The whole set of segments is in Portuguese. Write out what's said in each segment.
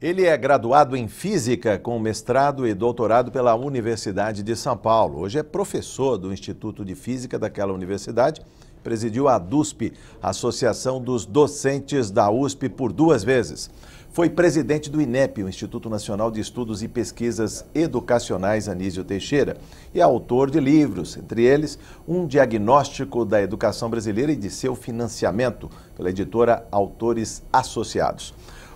Ele é graduado em Física com mestrado e doutorado pela Universidade de São Paulo. Hoje é professor do Instituto de Física daquela universidade. Presidiu a DUSP, Associação dos Docentes da USP, por duas vezes. Foi presidente do INEP, o Instituto Nacional de Estudos e Pesquisas Educacionais Anísio Teixeira, e é autor de livros, entre eles Um Diagnóstico da Educação Brasileira e de seu Financiamento, pela editora Autores Associados.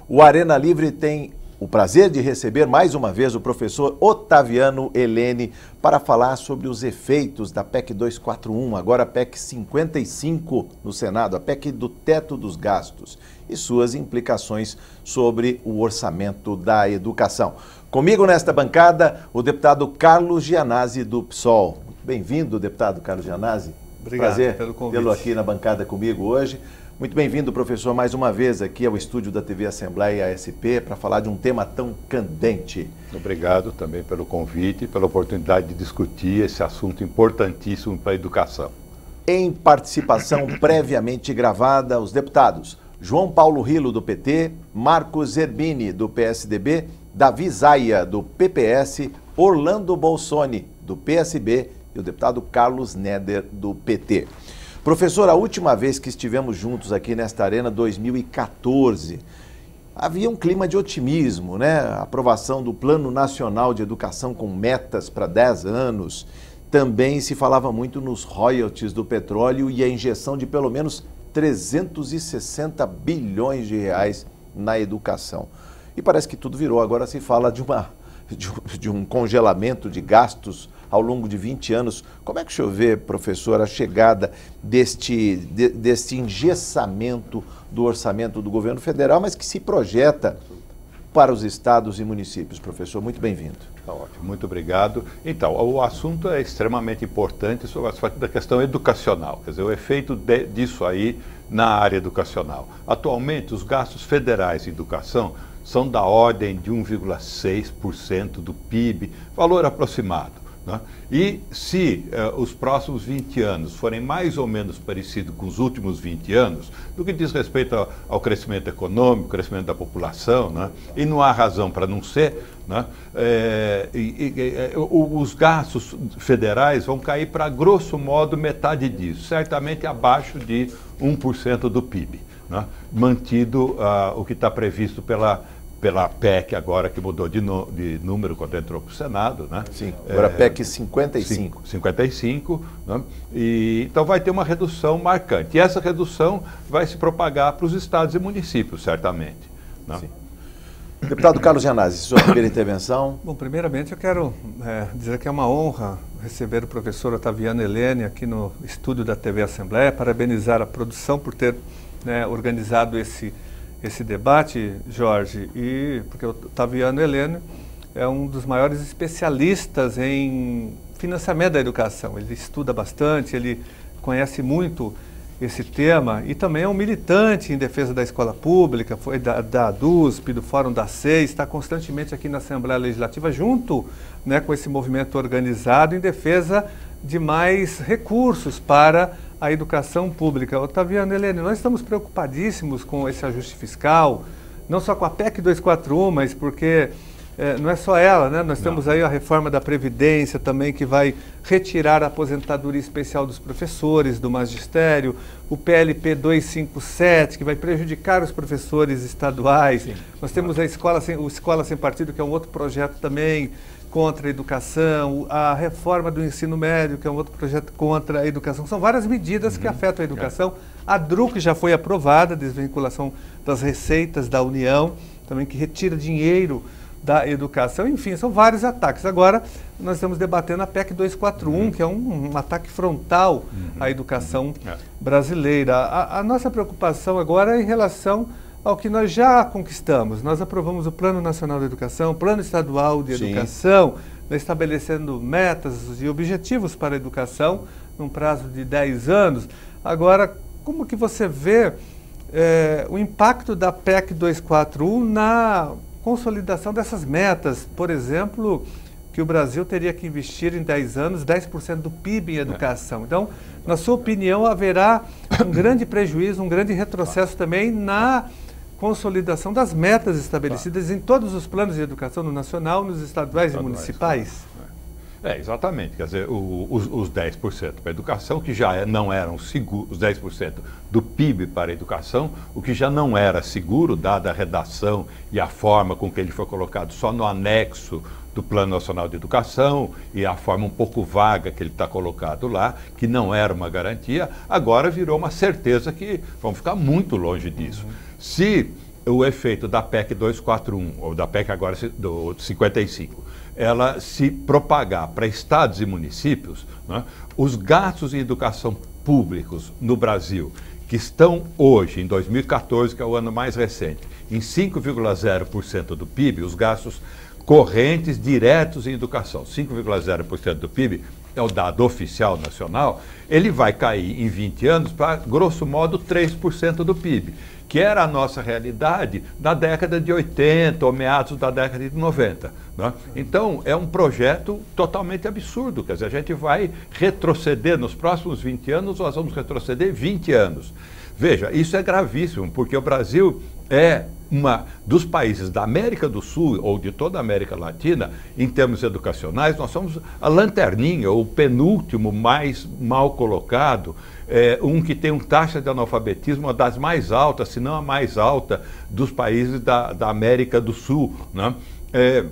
O Arena Livre tem o prazer de receber mais uma vez o professor Otaviano Helene para falar sobre os efeitos da PEC 241, agora a PEC 55 no Senado, a PEC do teto dos gastos e suas implicações sobre o orçamento da educação. Comigo nesta bancada, o deputado Carlos Gianazzi do PSOL. Bem-vindo, deputado Carlos Gianazzi. Obrigado Prazer pelo convite. tê-lo aqui na bancada comigo hoje. Muito bem-vindo, professor, mais uma vez aqui ao estúdio da TV Assembleia ASP para falar de um tema tão candente. Obrigado também pelo convite e pela oportunidade de discutir esse assunto importantíssimo para a educação. Em participação previamente gravada, os deputados João Paulo Rilo, do PT, Marcos Zerbini, do PSDB, Davi Zaia, do PPS, Orlando Bolsoni, do PSB e o deputado Carlos Neder, do PT. Professor, a última vez que estivemos juntos aqui nesta arena, 2014, havia um clima de otimismo, né? A aprovação do Plano Nacional de Educação com metas para 10 anos. Também se falava muito nos royalties do petróleo e a injeção de pelo menos 360 bilhões de reais na educação. E parece que tudo virou. Agora se fala de, uma, de um congelamento de gastos ao longo de 20 anos. Como é que o senhor vê, professor, a chegada deste, de, deste engessamento do orçamento do governo federal, mas que se projeta para os estados e municípios? Professor, muito bem-vindo. Tá ótimo, muito obrigado. Então, o assunto é extremamente importante sobre a questão educacional, quer dizer, o efeito de, disso aí na área educacional. Atualmente, os gastos federais em educação são da ordem de 1,6% do PIB, valor aproximado. Né? E se uh, os próximos 20 anos forem mais ou menos parecidos com os últimos 20 anos, no que diz respeito ao, ao crescimento econômico, crescimento da população, né? e não há razão para não ser, né? é, e, e, os gastos federais vão cair para, grosso modo, metade disso, certamente abaixo de 1% do PIB, né? mantido uh, o que está previsto pela pela PEC agora que mudou de, no, de número quando entrou para o Senado, né? Sim, agora é, PEC 55. 55, né? E, então vai ter uma redução marcante. E essa redução vai se propagar para os estados e municípios, certamente. Né? Sim. Deputado Carlos Janazzi, sua primeira intervenção. Bom, primeiramente eu quero é, dizer que é uma honra receber o professor Otaviano Helene aqui no estúdio da TV Assembleia, parabenizar a produção por ter né, organizado esse esse debate, Jorge, e porque o Taviano Heleno é um dos maiores especialistas em financiamento da educação. Ele estuda bastante, ele conhece muito esse tema e também é um militante em defesa da escola pública, foi da, da DUSP, do Fórum da SEI, está constantemente aqui na Assembleia Legislativa junto né, com esse movimento organizado em defesa de mais recursos para a educação pública. Otaviano Helene, nós estamos preocupadíssimos com esse ajuste fiscal, não só com a PEC 241, mas porque é, não é só ela, né? Nós não. temos aí a reforma da Previdência também, que vai retirar a aposentadoria especial dos professores, do magistério, o PLP 257, que vai prejudicar os professores estaduais. Sim. Nós temos a Escola Sem, o Escola Sem Partido, que é um outro projeto também contra a educação, a reforma do ensino médio, que é um outro projeto contra a educação. São várias medidas uhum. que afetam a educação. É. A DRUC já foi aprovada, desvinculação das receitas da União, também que retira dinheiro da educação. Enfim, são vários ataques. Agora, nós estamos debatendo a PEC 241, uhum. que é um, um ataque frontal uhum. à educação é. brasileira. A, a nossa preocupação agora é em relação ao que nós já conquistamos. Nós aprovamos o Plano Nacional de Educação, Plano Estadual de Sim. Educação, estabelecendo metas e objetivos para a educação num prazo de 10 anos. Agora, como que você vê é, o impacto da PEC 241 na consolidação dessas metas? Por exemplo, que o Brasil teria que investir em 10 anos 10% do PIB em educação. Então, na sua opinião, haverá um grande prejuízo, um grande retrocesso também na consolidação das metas estabelecidas em todos os planos de educação, no nacional, nos estaduais, estaduais e municipais? É, exatamente. Quer dizer, o, os, os 10% para a educação, que já é, não eram seguros, os 10% do PIB para a educação, o que já não era seguro, dada a redação e a forma com que ele foi colocado só no anexo do Plano Nacional de Educação e a forma um pouco vaga que ele está colocado lá, que não era uma garantia, agora virou uma certeza que vamos ficar muito longe disso. Uhum. Se o efeito da PEC 241, ou da PEC agora do 55, ela se propagar para estados e municípios, né, os gastos em educação públicos no Brasil, que estão hoje, em 2014, que é o ano mais recente, em 5,0% do PIB, os gastos correntes diretos em educação, 5,0% do PIB, é o dado oficial nacional, ele vai cair em 20 anos para, grosso modo, 3% do PIB que era a nossa realidade na década de 80 ou meados da década de 90. Né? Então, é um projeto totalmente absurdo. Quer dizer, a gente vai retroceder nos próximos 20 anos, nós vamos retroceder 20 anos. Veja, isso é gravíssimo, porque o Brasil é uma dos países da América do Sul ou de toda a América Latina, em termos educacionais, nós somos a lanterninha, o penúltimo mais mal colocado, é, um que tem uma taxa de analfabetismo uma das mais altas, se não a mais alta, dos países da, da América do Sul. Né? É,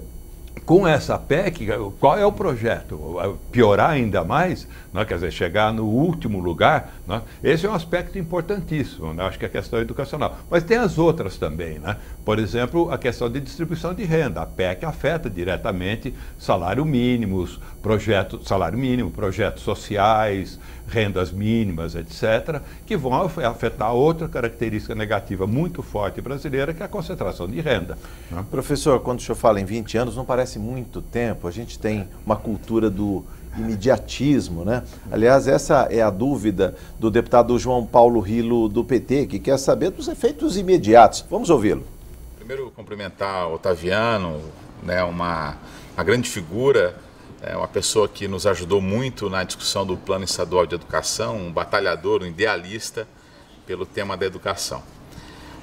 com essa PEC, qual é o projeto? Piorar ainda mais, né? quer dizer, chegar no último lugar? Né? Esse é um aspecto importantíssimo, né? acho que é a questão educacional. Mas tem as outras também. Né? Por exemplo, a questão de distribuição de renda. A PEC afeta diretamente salário mínimos, projetos, salário mínimo, projetos sociais, rendas mínimas, etc., que vão afetar outra característica negativa muito forte brasileira, que é a concentração de renda. Né? Professor, quando o senhor fala em 20 anos, não parece muito tempo. A gente tem uma cultura do imediatismo, né? Aliás, essa é a dúvida do deputado João Paulo Rilo, do PT, que quer saber dos efeitos imediatos. Vamos ouvi-lo. Primeiro, cumprimentar Otaviano, né, uma, uma grande figura é uma pessoa que nos ajudou muito na discussão do Plano Estadual de Educação, um batalhador, um idealista pelo tema da educação.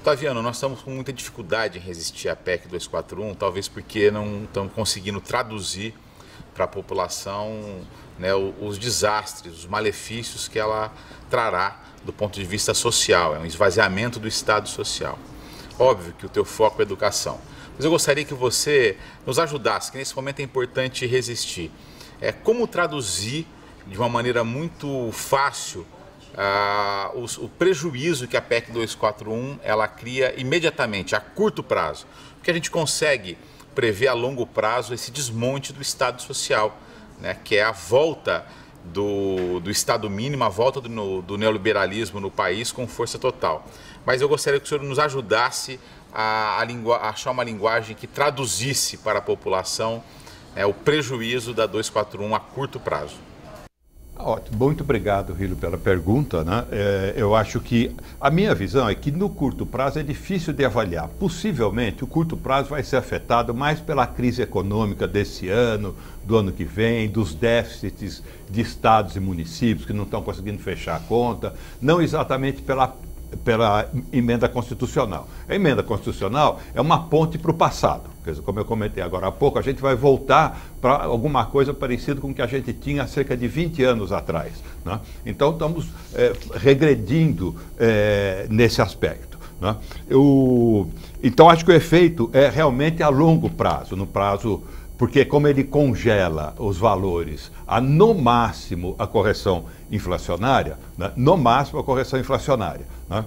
Otaviano, nós estamos com muita dificuldade em resistir à PEC 241, talvez porque não estamos conseguindo traduzir para a população né, os desastres, os malefícios que ela trará do ponto de vista social, é um esvaziamento do Estado social. Óbvio que o teu foco é educação, mas eu gostaria que você nos ajudasse, que nesse momento é importante resistir. É, como traduzir de uma maneira muito fácil ah, o, o, prejuízo que a PEC 241 ela cria imediatamente, a curto prazo. Porque a gente consegue prever a longo prazo esse desmonte do Estado Social, né, que é a volta do, do Estado mínimo, a volta do, do neoliberalismo no país com força total. Mas eu gostaria que o senhor nos ajudasse a, a, a achar uma linguagem que traduzisse para a população é, o prejuízo da 241 a curto prazo. Ótimo, muito obrigado, Rilo, pela pergunta. Né? É, eu acho que a minha visão é que no curto prazo é difícil de avaliar. Possivelmente o curto prazo vai ser afetado mais pela crise econômica desse ano, do ano que vem, dos déficits de estados e municípios que não estão conseguindo fechar a conta, não exatamente pela pela emenda constitucional. A emenda constitucional é uma ponte para o passado. Quer dizer, como eu comentei agora há pouco, a gente vai voltar para alguma coisa parecida com o que a gente tinha há cerca de 20 anos atrás. Né? Então, estamos é, regredindo é, nesse aspecto. Né? Eu, então, acho que o efeito é realmente a longo prazo, no prazo porque como ele congela os valores a no máximo a correção inflacionária, né? no máximo a correção inflacionária. Né?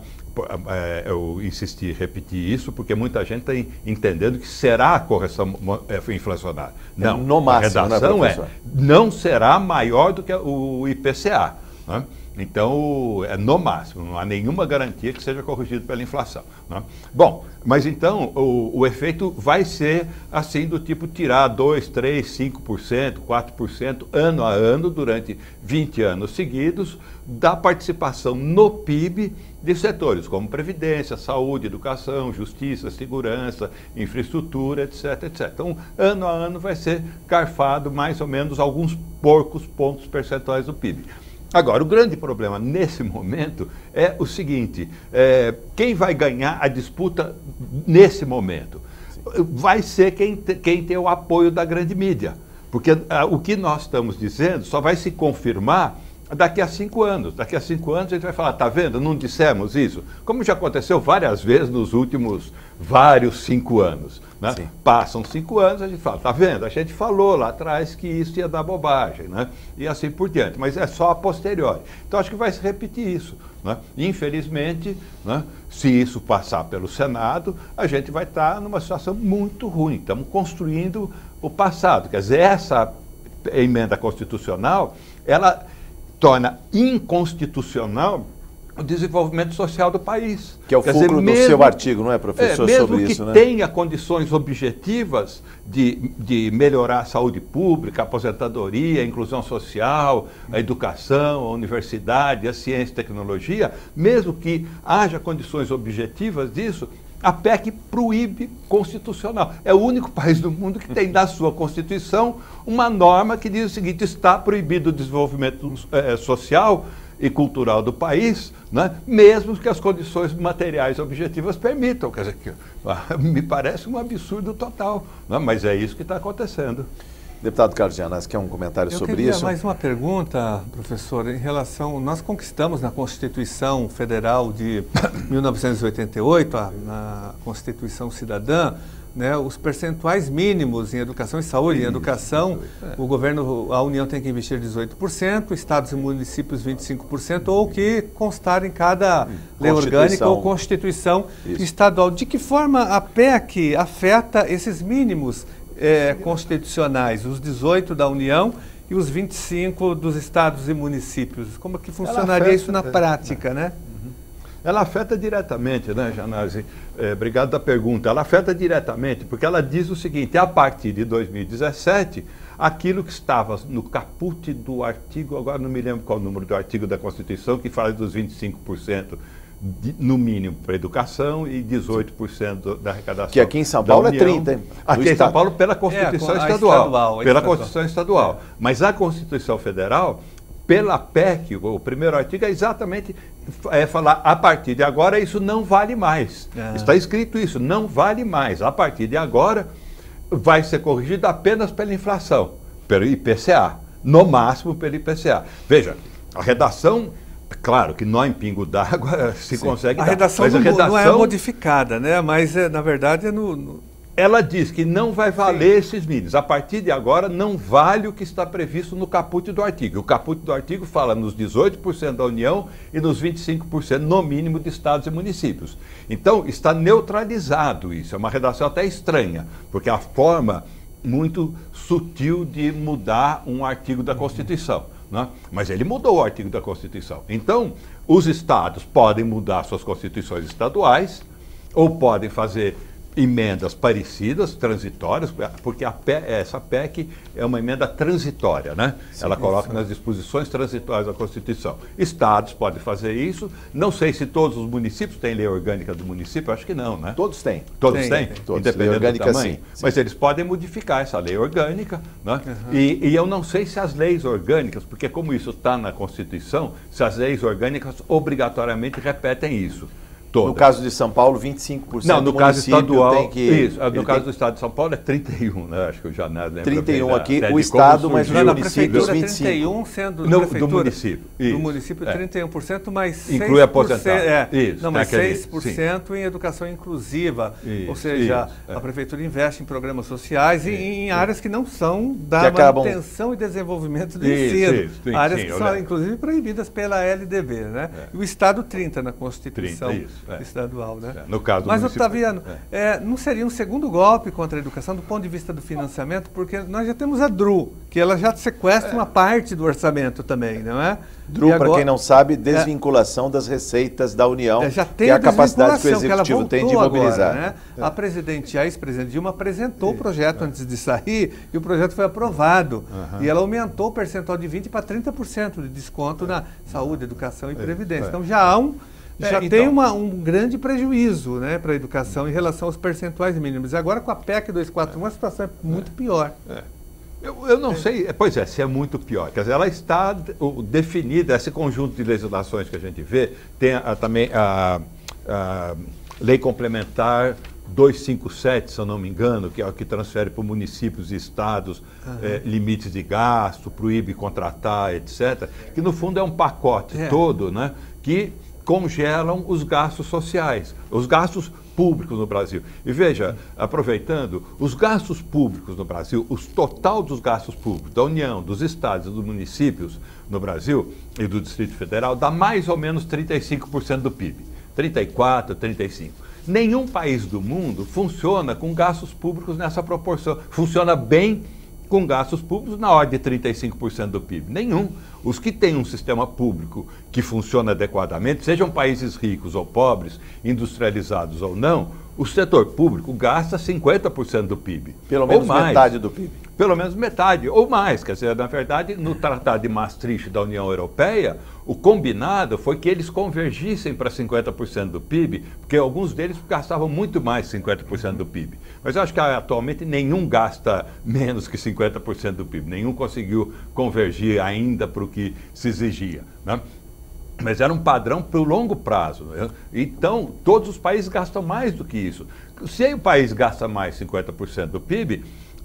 É, eu insisti em repetir isso porque muita gente está entendendo que será a correção é, inflacionária. É não, no máximo, a redação né, é não será maior do que o IPCA. Né? Então, é no máximo, não há nenhuma garantia que seja corrigido pela inflação. Né? Bom, mas então o, o, efeito vai ser assim do tipo tirar 2, 3, 5%, 4% ano a ano durante 20 anos seguidos da participação no PIB de setores como previdência, saúde, educação, justiça, segurança, infraestrutura, etc, etc. Então, ano a ano vai ser carfado mais ou menos alguns poucos pontos percentuais do PIB. Agora, o grande problema nesse momento é o seguinte: é, quem vai ganhar a disputa nesse momento? Vai ser quem, quem tem o apoio da grande mídia. Porque ah, o que nós estamos dizendo só vai se confirmar daqui a cinco anos. Daqui a cinco anos a gente vai falar, tá vendo? Não dissemos isso? Como já aconteceu várias vezes nos últimos vários cinco anos. Né? Passam cinco anos, a gente fala, tá vendo? A gente falou lá atrás que isso ia dar bobagem, né? E assim por diante. Mas é só a posteriori. Então acho que vai se repetir isso. Né? Infelizmente, né, se isso passar pelo Senado, a gente vai estar numa situação muito ruim. Estamos construindo o passado. Quer dizer, essa emenda constitucional, ela torna inconstitucional o desenvolvimento social do país. Que é o Quer fulcro dizer, mesmo, do seu artigo, não é, professor, é, sobre isso, né? tenha condições objetivas de, de melhorar a saúde pública, a aposentadoria, a inclusão social, a educação, a universidade, a ciência e tecnologia, mesmo que haja condições objetivas disso, a PEC proíbe constitucional. É o único país do mundo que tem na sua Constituição uma norma que diz o seguinte: está proibido o desenvolvimento é, social e cultural do país, né, mesmo que as condições materiais objetivas permitam. Quer dizer, que, ah, me parece um absurdo total, né, mas é isso que está acontecendo. Deputado Carlos Gianaz, quer um comentário Eu sobre isso? mais uma pergunta, professor, em relação. Nós conquistamos na Constituição Federal de 1988, a, na Constituição Cidadã, né, os percentuais mínimos em educação e saúde. Em educação, é. o governo, a União tem que investir 18%, estados e municípios 25%, ou que constar em cada lei orgânica ou constituição Isso. estadual. De que forma a PEC afeta esses mínimos é, constitucionais, os 18 da União e os 25 dos estados e municípios? Como que funcionaria afeta, isso na prática, né? Ela afeta diretamente, né, Janase? É, obrigado da pergunta. Ela afeta diretamente, porque ela diz o seguinte: a partir de 2017, aquilo que estava no caput do artigo, agora não me lembro qual o número do artigo da Constituição, que fala dos 25%. De, no mínimo para educação e 18% da arrecadação. Que aqui em São Paulo é 30%, hein? Aqui em São Paulo pela Constituição é, estadual. estadual. Pela estadual. Constituição estadual. É. Mas a Constituição Federal pela PEC, o primeiro artigo é exatamente é falar a partir de agora isso não vale mais. É. Está escrito isso, não vale mais. A partir de agora vai ser corrigido apenas pela inflação, pelo IPCA, no máximo pelo IPCA. Veja, a redação Claro que nó em pingo d'água se Sim. consegue. A redação, não, a redação, não, é modificada, né? Mas é, na verdade é no, no ela diz que não vai valer Sim. esses mínimos. A partir de agora, não vale o que está previsto no caput do artigo. O caput do artigo fala nos 18% da União e nos 25% no mínimo de estados e municípios. Então, está neutralizado isso. É uma redação até estranha, porque é a forma muito sutil de mudar um artigo da Constituição. Né? Mas ele mudou o artigo da Constituição. Então, os estados podem mudar suas constituições estaduais ou podem fazer emendas parecidas, transitórias, porque PEC, essa PEC é uma emenda transitória, né? Sim, Ela coloca isso. nas disposições transitórias da Constituição. Estados podem fazer isso. Não sei se todos os municípios têm lei orgânica do município, acho que não, né? Todos têm. Todos tem, têm? Tem. Todos. Independente orgânica, do tamanho. Sim, sim. Mas eles podem modificar essa lei orgânica, né? Uhum. E, e eu não sei se as leis orgânicas, porque como isso está na Constituição, se as leis orgânicas obrigatoriamente repetem isso. Toda. No caso de São Paulo, 25% Não, no caso estadual, tem que, isso. No caso tem... do Estado de São Paulo é 31, né? Acho que eu já não lembro. 31 bem, aqui, o Estado, mas o município é 31, sendo no, do município. Isso. Do município é 31%, mas Inclui a porcentagem. É, isso, não, mas 6% em educação inclusiva. Isso, ou seja, isso, é. a Prefeitura investe em programas sociais e em áreas que não são da que manutenção acabam... e desenvolvimento do ensino. áreas que são, inclusive, proibidas pela LDB, né? É. E o Estado 30 na Constituição. 30, isso é. estadual, né? É, no caso Mas, Otaviano, é. não seria um segundo golpe contra a educação do ponto de vista do financiamento, porque nós já temos a DRU, que ela já sequestra uma parte do orçamento também, não é? DRU, para quem não sabe, desvinculação das receitas da União, já tem que é a capacidade que o Executivo que tem de mobilizar. Agora, né? A presidente, a ex-presidente Dilma apresentou o projeto antes de sair e o projeto foi aprovado. Uhum. E ela aumentou o percentual de 20% para 30% de desconto na saúde, educação e previdência. Então já há um é, já então, tem uma, um grande prejuízo né, para a educação em relação aos percentuais mínimos. E agora com a PEC 241 a situação é muito pior. É. Eu, eu, não é. sei, pois é, se é muito pior. Quer dizer, ela está definida, esse conjunto de legislações que a gente vê, tem a, também a, a lei complementar 257, se eu não me engano, que é o que transfere para municípios e estados uhum. é, limites de gasto, proíbe contratar, etc., que no fundo é um pacote é. todo né, que congelam os gastos sociais, os gastos públicos no Brasil. E veja, aproveitando, os gastos públicos no Brasil, o total dos gastos públicos da União, dos estados e dos municípios no Brasil e do Distrito Federal dá mais ou menos 35% do PIB. 34, 35. Nenhum país do mundo funciona com gastos públicos nessa proporção. Funciona bem com gastos públicos na ordem de 35% do PIB. Nenhum. Os que têm um sistema público que funciona adequadamente, sejam países ricos ou pobres, industrializados ou não, o setor público gasta 50% do PIB. Pelo menos metade do PIB. Pelo menos metade, ou mais. Quer dizer, na verdade, no Tratado de Maastricht da União Europeia, o combinado foi que eles convergissem para 50% do PIB, porque alguns deles gastavam muito mais de 50% do PIB. Mas eu acho que atualmente nenhum gasta menos que 50% do PIB. Nenhum conseguiu convergir ainda para o que se exigia. Né? Mas era um padrão para o longo prazo. Né? Então, todos os países gastam mais do que isso. Se o país gasta mais 50% do PIB,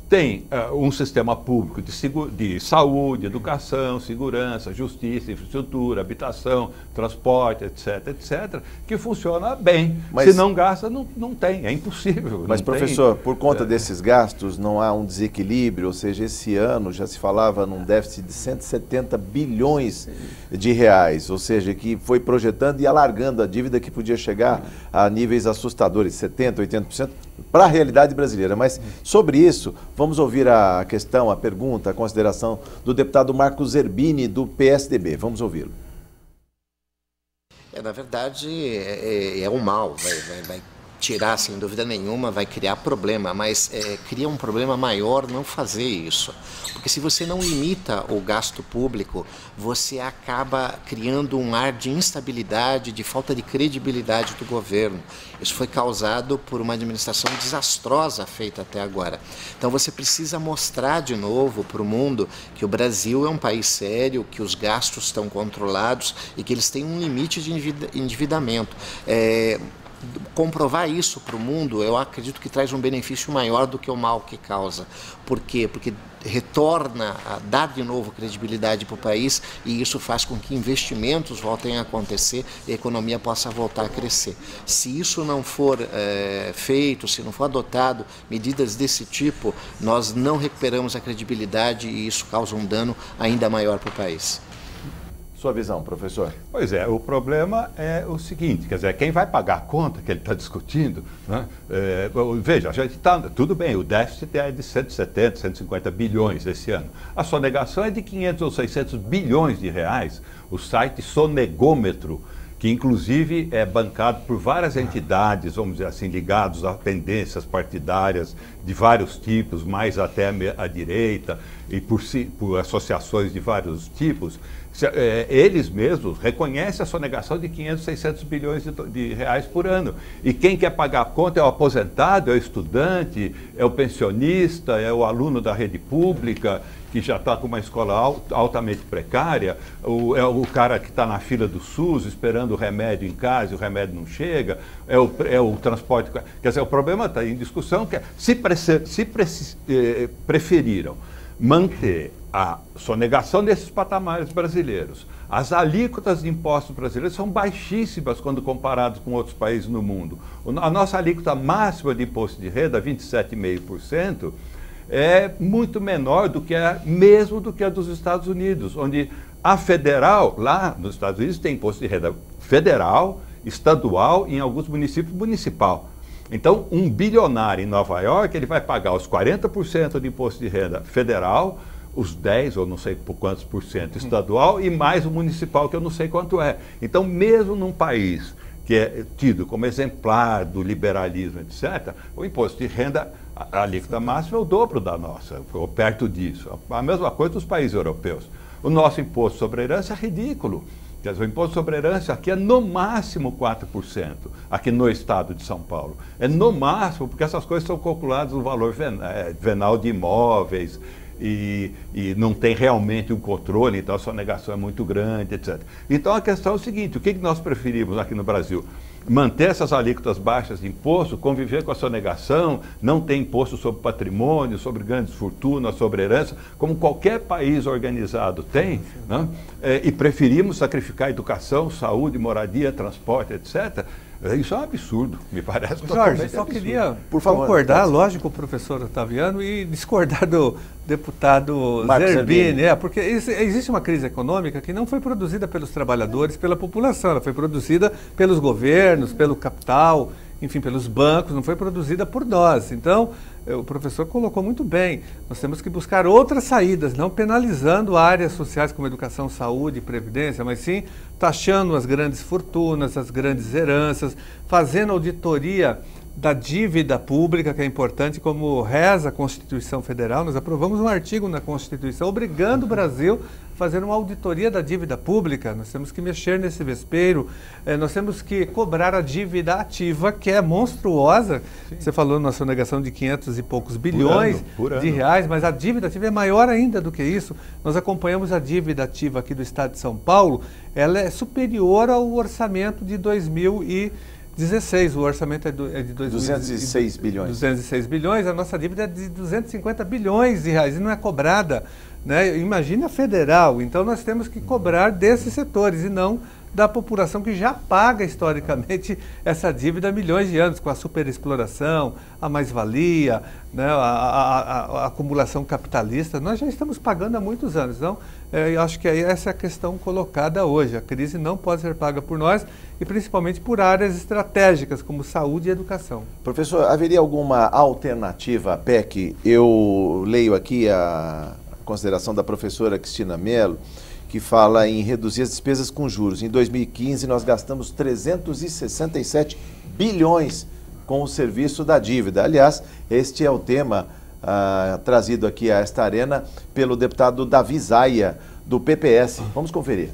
tem uh, um sistema público de, de, saúde, educação, segurança, justiça, infraestrutura, habitação, transporte, etc., etc., que funciona bem. Mas, Se não gasta, não, não tem, é impossível. Mas, professor, tem, por conta é, desses gastos, não há um desequilíbrio, ou seja, esse ano já se falava num déficit de 170 bilhões de reais, ou seja, que foi projetando e alargando a dívida que podia chegar a níveis assustadores, 70%, 80%, para a realidade brasileira. Mas sobre isso, vamos ouvir a questão, a pergunta, a consideração do deputado Marcos Zerbini, do PSDB. Vamos ouvi-lo. É, na verdade, é, é, é um mal, vai, vai, vai tirar sem dúvida nenhuma, vai criar problema, mas é, cria um problema maior não fazer isso. Porque se você não limita o gasto público, você acaba criando um ar de instabilidade, de falta de credibilidade do governo. Isso foi causado por uma administração desastrosa feita até agora. Então você precisa mostrar de novo para o mundo que o Brasil é um país sério, que os gastos estão controlados e que eles têm um limite de endividamento. É, comprovar isso para o mundo, eu acredito que traz um benefício maior do que o mal que causa. Por quê? Porque retorna dar de novo credibilidade para o país e isso faz com que investimentos voltem a acontecer e a economia possa voltar a crescer. Se isso não for é, feito, se não for adotado medidas desse tipo, nós não recuperamos a credibilidade e isso causa um dano ainda maior para o país. Sua visão, professor? Pois é, o problema é o seguinte, quer dizer, quem vai pagar a conta que ele está discutindo, né? é, veja, a gente está, tudo bem, o déficit é de 170, 150 bilhões esse ano. A sonegação é de 500 ou 600 bilhões de reais. O site Sonegômetro, que inclusive é bancado por várias entidades, vamos dizer assim, ligados a tendências partidárias de vários tipos, mais até a, direita, e por, por associações de vários tipos, eles mesmos reconhecem a sonegação de 500, 600 bilhões de, de, reais por ano. E quem quer pagar a conta é o aposentado, é o estudante, é o pensionista, é o aluno da rede pública, que já está com uma escola alt, altamente precária, o, é o cara que está na fila do SUS esperando o remédio em casa e o remédio não chega, é o, é o transporte. Quer dizer, o problema está em discussão que é, se, se eh, preferiram manter a sonegação desses patamares brasileiros. As alíquotas de impostos brasileiros são baixíssimas quando comparados com outros países no mundo. A nossa alíquota máxima de imposto de renda, 27,5%, é muito menor do que a, mesmo do que a dos Estados Unidos, onde a federal, lá nos Estados Unidos, tem imposto de renda federal estadual e em alguns municípios municipal. Então, um bilionário em Nova York, ele vai pagar os 40% de imposto de renda federal, os 10 ou não sei por quantos por cento estadual e mais o municipal que eu não sei quanto é. Então, mesmo num país que é tido como exemplar do liberalismo, etc., o imposto de renda, a alíquota máxima é o dobro da nossa, ou perto disso. A mesma coisa dos países europeus. O nosso imposto sobre herança é ridículo. Quer dizer, o imposto sobre herança aqui é no máximo 4%, aqui no estado de São Paulo. É no máximo, porque essas coisas são calculadas no valor é, venal de imóveis e, e não tem realmente um controle, então a sonegação é muito grande, etc. Então a questão é o seguinte: o que nós preferimos aqui no Brasil? manter essas alíquotas baixas de imposto, conviver com a sonegação, não ter imposto sobre patrimônio, sobre grandes fortunas, sobre herança, como qualquer país organizado tem, né? é, e preferimos sacrificar educação, saúde, moradia, transporte, etc. Isso é um absurdo, me parece. Jorge, só absurdo. queria Por favor, concordar, lógico, professor Otaviano e discordar do deputado Marcos Zerbini, é, porque existe uma crise econômica que não foi produzida pelos trabalhadores, pela população, ela foi produzida pelos governos, pelo capital, enfim, pelos bancos, não foi produzida por nós. Então, o professor colocou muito bem, nós temos que buscar outras saídas, não penalizando áreas sociais como educação, saúde e previdência, mas sim taxando as grandes fortunas, as grandes heranças, fazendo auditoria da dívida pública, que é importante, como reza a Constituição Federal, nós aprovamos um artigo na Constituição obrigando o Brasil a fazer uma auditoria da dívida pública. Nós temos que mexer nesse vespeiro, eh, nós temos que cobrar a dívida ativa, que é monstruosa. Sim. Você falou na sonegação de 500 e poucos bilhões por ano, por de reais, mas a dívida ativa é maior ainda do que isso. Nós acompanhamos a dívida ativa aqui do Estado de São Paulo, ela é superior ao orçamento de 2000 e 16, o orçamento é, do, é de 206 bilhões. 206 bilhões, a nossa dívida é de 250 bilhões de reais e não é cobrada. Né? Imagina a federal. Então nós temos que cobrar desses setores e não da população que já paga historicamente essa dívida há milhões de anos, com a superexploração, a mais-valia, né, a, a, a, a, acumulação capitalista. Nós já estamos pagando há muitos anos. Então, é, eu acho que aí essa é a questão colocada hoje. A crise não pode ser paga por nós e principalmente por áreas estratégicas como saúde e educação. Professor, haveria alguma alternativa à PEC? Eu leio aqui a consideração da professora Cristina Mello que fala em reduzir as despesas com juros. Em 2015, nós gastamos 367 bilhões com o serviço da dívida. Aliás, este é o tema ah, trazido aqui a esta arena pelo deputado Davi Zaia, do PPS. Vamos conferir.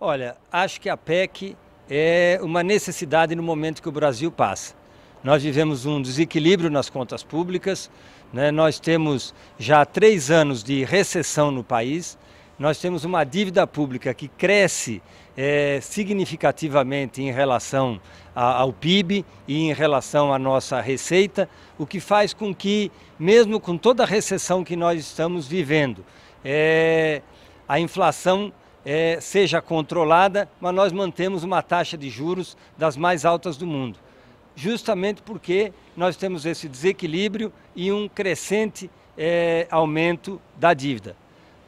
Olha, acho que a PEC é uma necessidade no momento que o Brasil passa. Nós vivemos um desequilíbrio nas contas públicas, né? nós temos já três anos de recessão no país, nós temos uma dívida pública que cresce é, significativamente em relação ao PIB e em relação à nossa receita, o que faz com que, mesmo com toda a recessão que nós estamos vivendo, é, a inflação é, seja controlada, mas nós mantemos uma taxa de juros das mais altas do mundo. Justamente porque nós temos esse desequilíbrio e um crescente é, aumento da dívida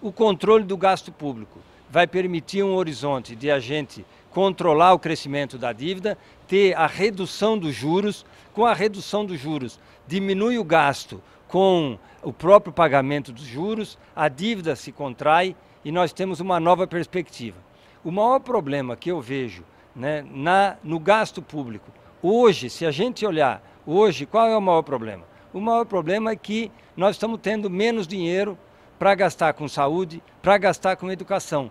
o controle do gasto público vai permitir um horizonte de a gente controlar o crescimento da dívida, ter a redução dos juros. Com a redução dos juros, diminui o gasto com o próprio pagamento dos juros, a dívida se contrai e nós temos uma nova perspectiva. O maior problema que eu vejo né, na, no gasto público, hoje, se a gente olhar, hoje, qual é o maior problema? O maior problema é que nós estamos tendo menos dinheiro para gastar com saúde, para gastar com educação,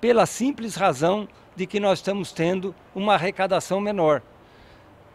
pela simples razão de que nós estamos tendo uma arrecadação menor.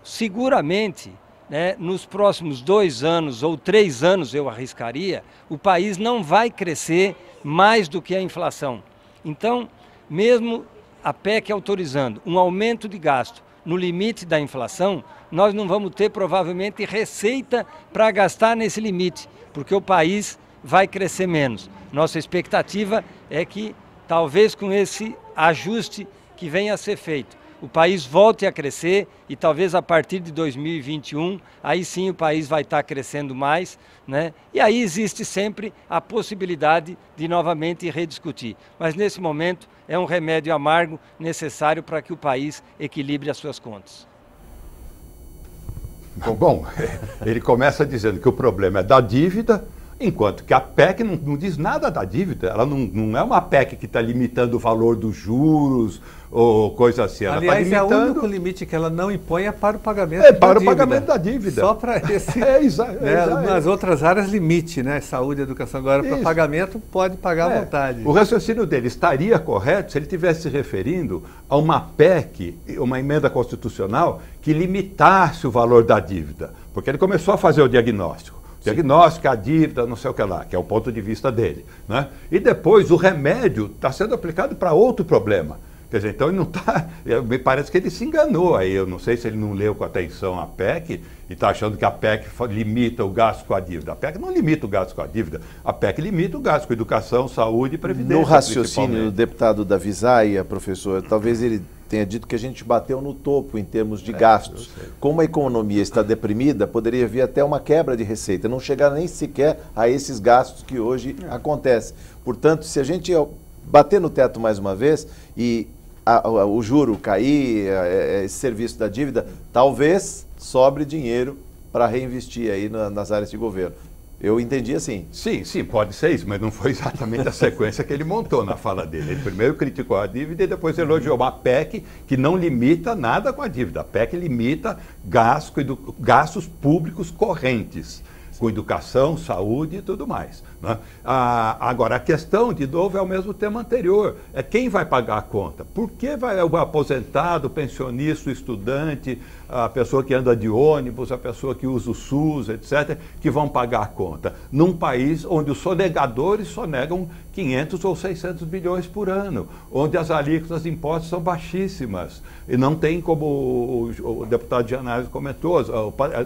Seguramente, né, nos próximos dois anos ou três anos, eu arriscaria, o país não vai crescer mais do que a inflação. Então, mesmo a PEC autorizando um aumento de gasto no limite da inflação, nós não vamos ter provavelmente receita para gastar nesse limite, porque o país vai crescer menos. Nossa expectativa é que, talvez com esse ajuste que venha a ser feito, o país volte a crescer e talvez a partir de 2021, aí sim o país vai estar crescendo mais, né? E aí existe sempre a possibilidade de novamente rediscutir. Mas nesse momento é um remédio amargo necessário para que o país equilibre as suas contas. Bom, ele começa dizendo que o problema é da dívida, Enquanto que a PEC não, não, diz nada da dívida, ela não, não é uma PEC que está limitando o valor dos juros ou coisa assim. Ela Aliás, tá limitando... é o único limite que ela não impõe é para o pagamento é, para o pagamento da dívida. Só para esse. é, exa né, Nas outras áreas, limite, né? Saúde, educação. Agora, para pagamento, pode pagar é. à vontade. O raciocínio dele estaria correto se ele estivesse se referindo a uma PEC, uma emenda constitucional, que limitasse o valor da dívida. Porque ele começou a fazer o diagnóstico. Diagnóstico, a dívida, não sei o que lá, que é o ponto de vista dele. Né? E depois o remédio está sendo aplicado para outro problema. Quer dizer, então ele não está. Me parece que ele se enganou aí. Eu não sei se ele não leu com atenção a PEC e está achando que a PEC limita o gasto com a dívida. A PEC não limita o gasto com a dívida. A PEC limita o gasto com educação, saúde e previdência. No raciocínio do deputado da Visaia, professor, talvez ele tenha dito que a gente bateu no topo em termos de é, gastos. Como a economia está deprimida, poderia vir até uma quebra de receita, não chegar nem sequer a esses gastos que hoje é. acontecem. Portanto, se a gente bater no teto mais uma vez e a, a, o juro cair, a, esse serviço da dívida, talvez sobre dinheiro para reinvestir aí na, nas áreas de governo. Eu entendi assim. Sim, sim, pode ser isso, mas não foi exatamente a sequência que ele montou na fala dele. Ele primeiro criticou a dívida e depois elogiou uma PEC que não limita nada com a dívida. A PEC limita gastos públicos correntes com educação, saúde e tudo mais. Né? Ah, agora, a questão, de novo, é o mesmo tema anterior: é quem vai pagar a conta? Por que vai o aposentado, o pensionista, o estudante, a pessoa que anda de ônibus, a pessoa que usa o SUS, etc., que vão pagar a conta? Num país onde os sonegadores sonegam 500 ou 600 bilhões por ano, onde as alíquotas de impostos são baixíssimas. E não tem, como o, o, deputado de análise comentou,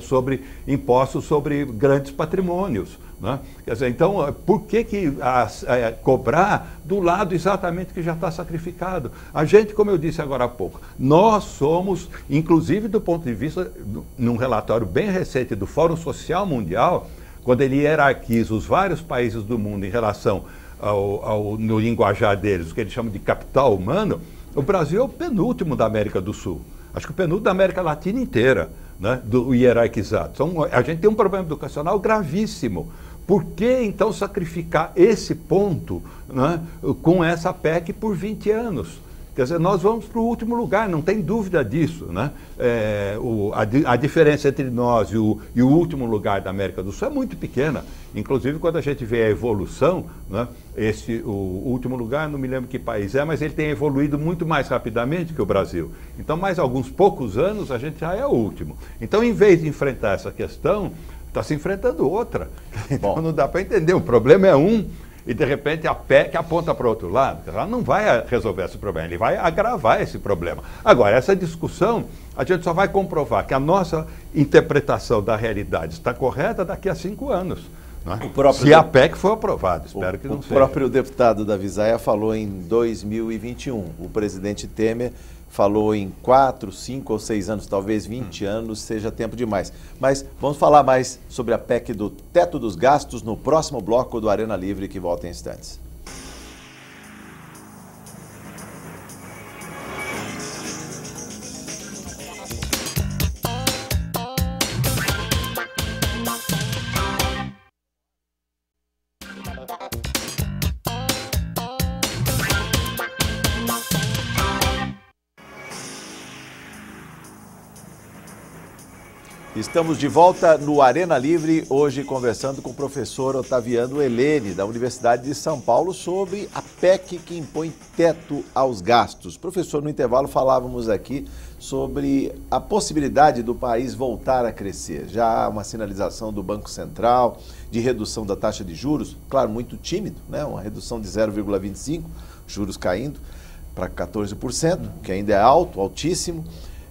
sobre impostos sobre grandes patrimônios. Né? Quer dizer, então, por que, que a, a, cobrar do lado exatamente que já está sacrificado? A gente, como eu disse agora há pouco, nós somos, inclusive do ponto de vista, num relatório bem recente do Fórum Social Mundial, quando ele hierarquiza os vários países do mundo em relação ao, ao, no linguajar deles, o que eles chamam de capital humano, o Brasil é o penúltimo da América do Sul. Acho que o penúltimo da América Latina inteira, né, do hierarquizado. Então, a gente tem um problema educacional gravíssimo. Por que então sacrificar esse ponto né, com essa PEC por 20 anos? Quer dizer, nós vamos para o último lugar, não tem dúvida disso. Né? É, o, a, a, diferença entre nós e o, e o, último lugar da América do Sul é muito pequena. Inclusive, quando a gente vê a evolução, né, esse, o último lugar, não me lembro que país é, mas ele tem evoluído muito mais rapidamente que o Brasil. Então, mais alguns poucos anos, a gente já é o último. Então, em vez de enfrentar essa questão, está se enfrentando outra. Então, não dá para entender. O problema é um e de repente a que aponta para o outro lado. Ela não vai resolver esse problema, ele vai agravar esse problema. Agora, essa discussão, a gente só vai comprovar que a nossa interpretação da realidade está correta daqui a cinco anos. É? Se a PEC for aprovada, espero o, que não o seja. O próprio deputado da Visaia falou em 2021. O presidente Temer falou em 4, 5 ou 6 anos, talvez 20 hum. anos seja tempo demais. Mas vamos falar mais sobre a PEC do teto dos gastos no próximo bloco do Arena Livre que volta em instantes. Estamos de volta no Arena Livre, hoje conversando com o professor Otaviano Helene, da Universidade de São Paulo, sobre a PEC que impõe teto aos gastos. Professor, no intervalo falávamos aqui sobre a possibilidade do país voltar a crescer. Já há uma sinalização do Banco Central de redução da taxa de juros, claro, muito tímido, né? uma redução de 0,25, juros caindo para 14%, que ainda é alto, altíssimo.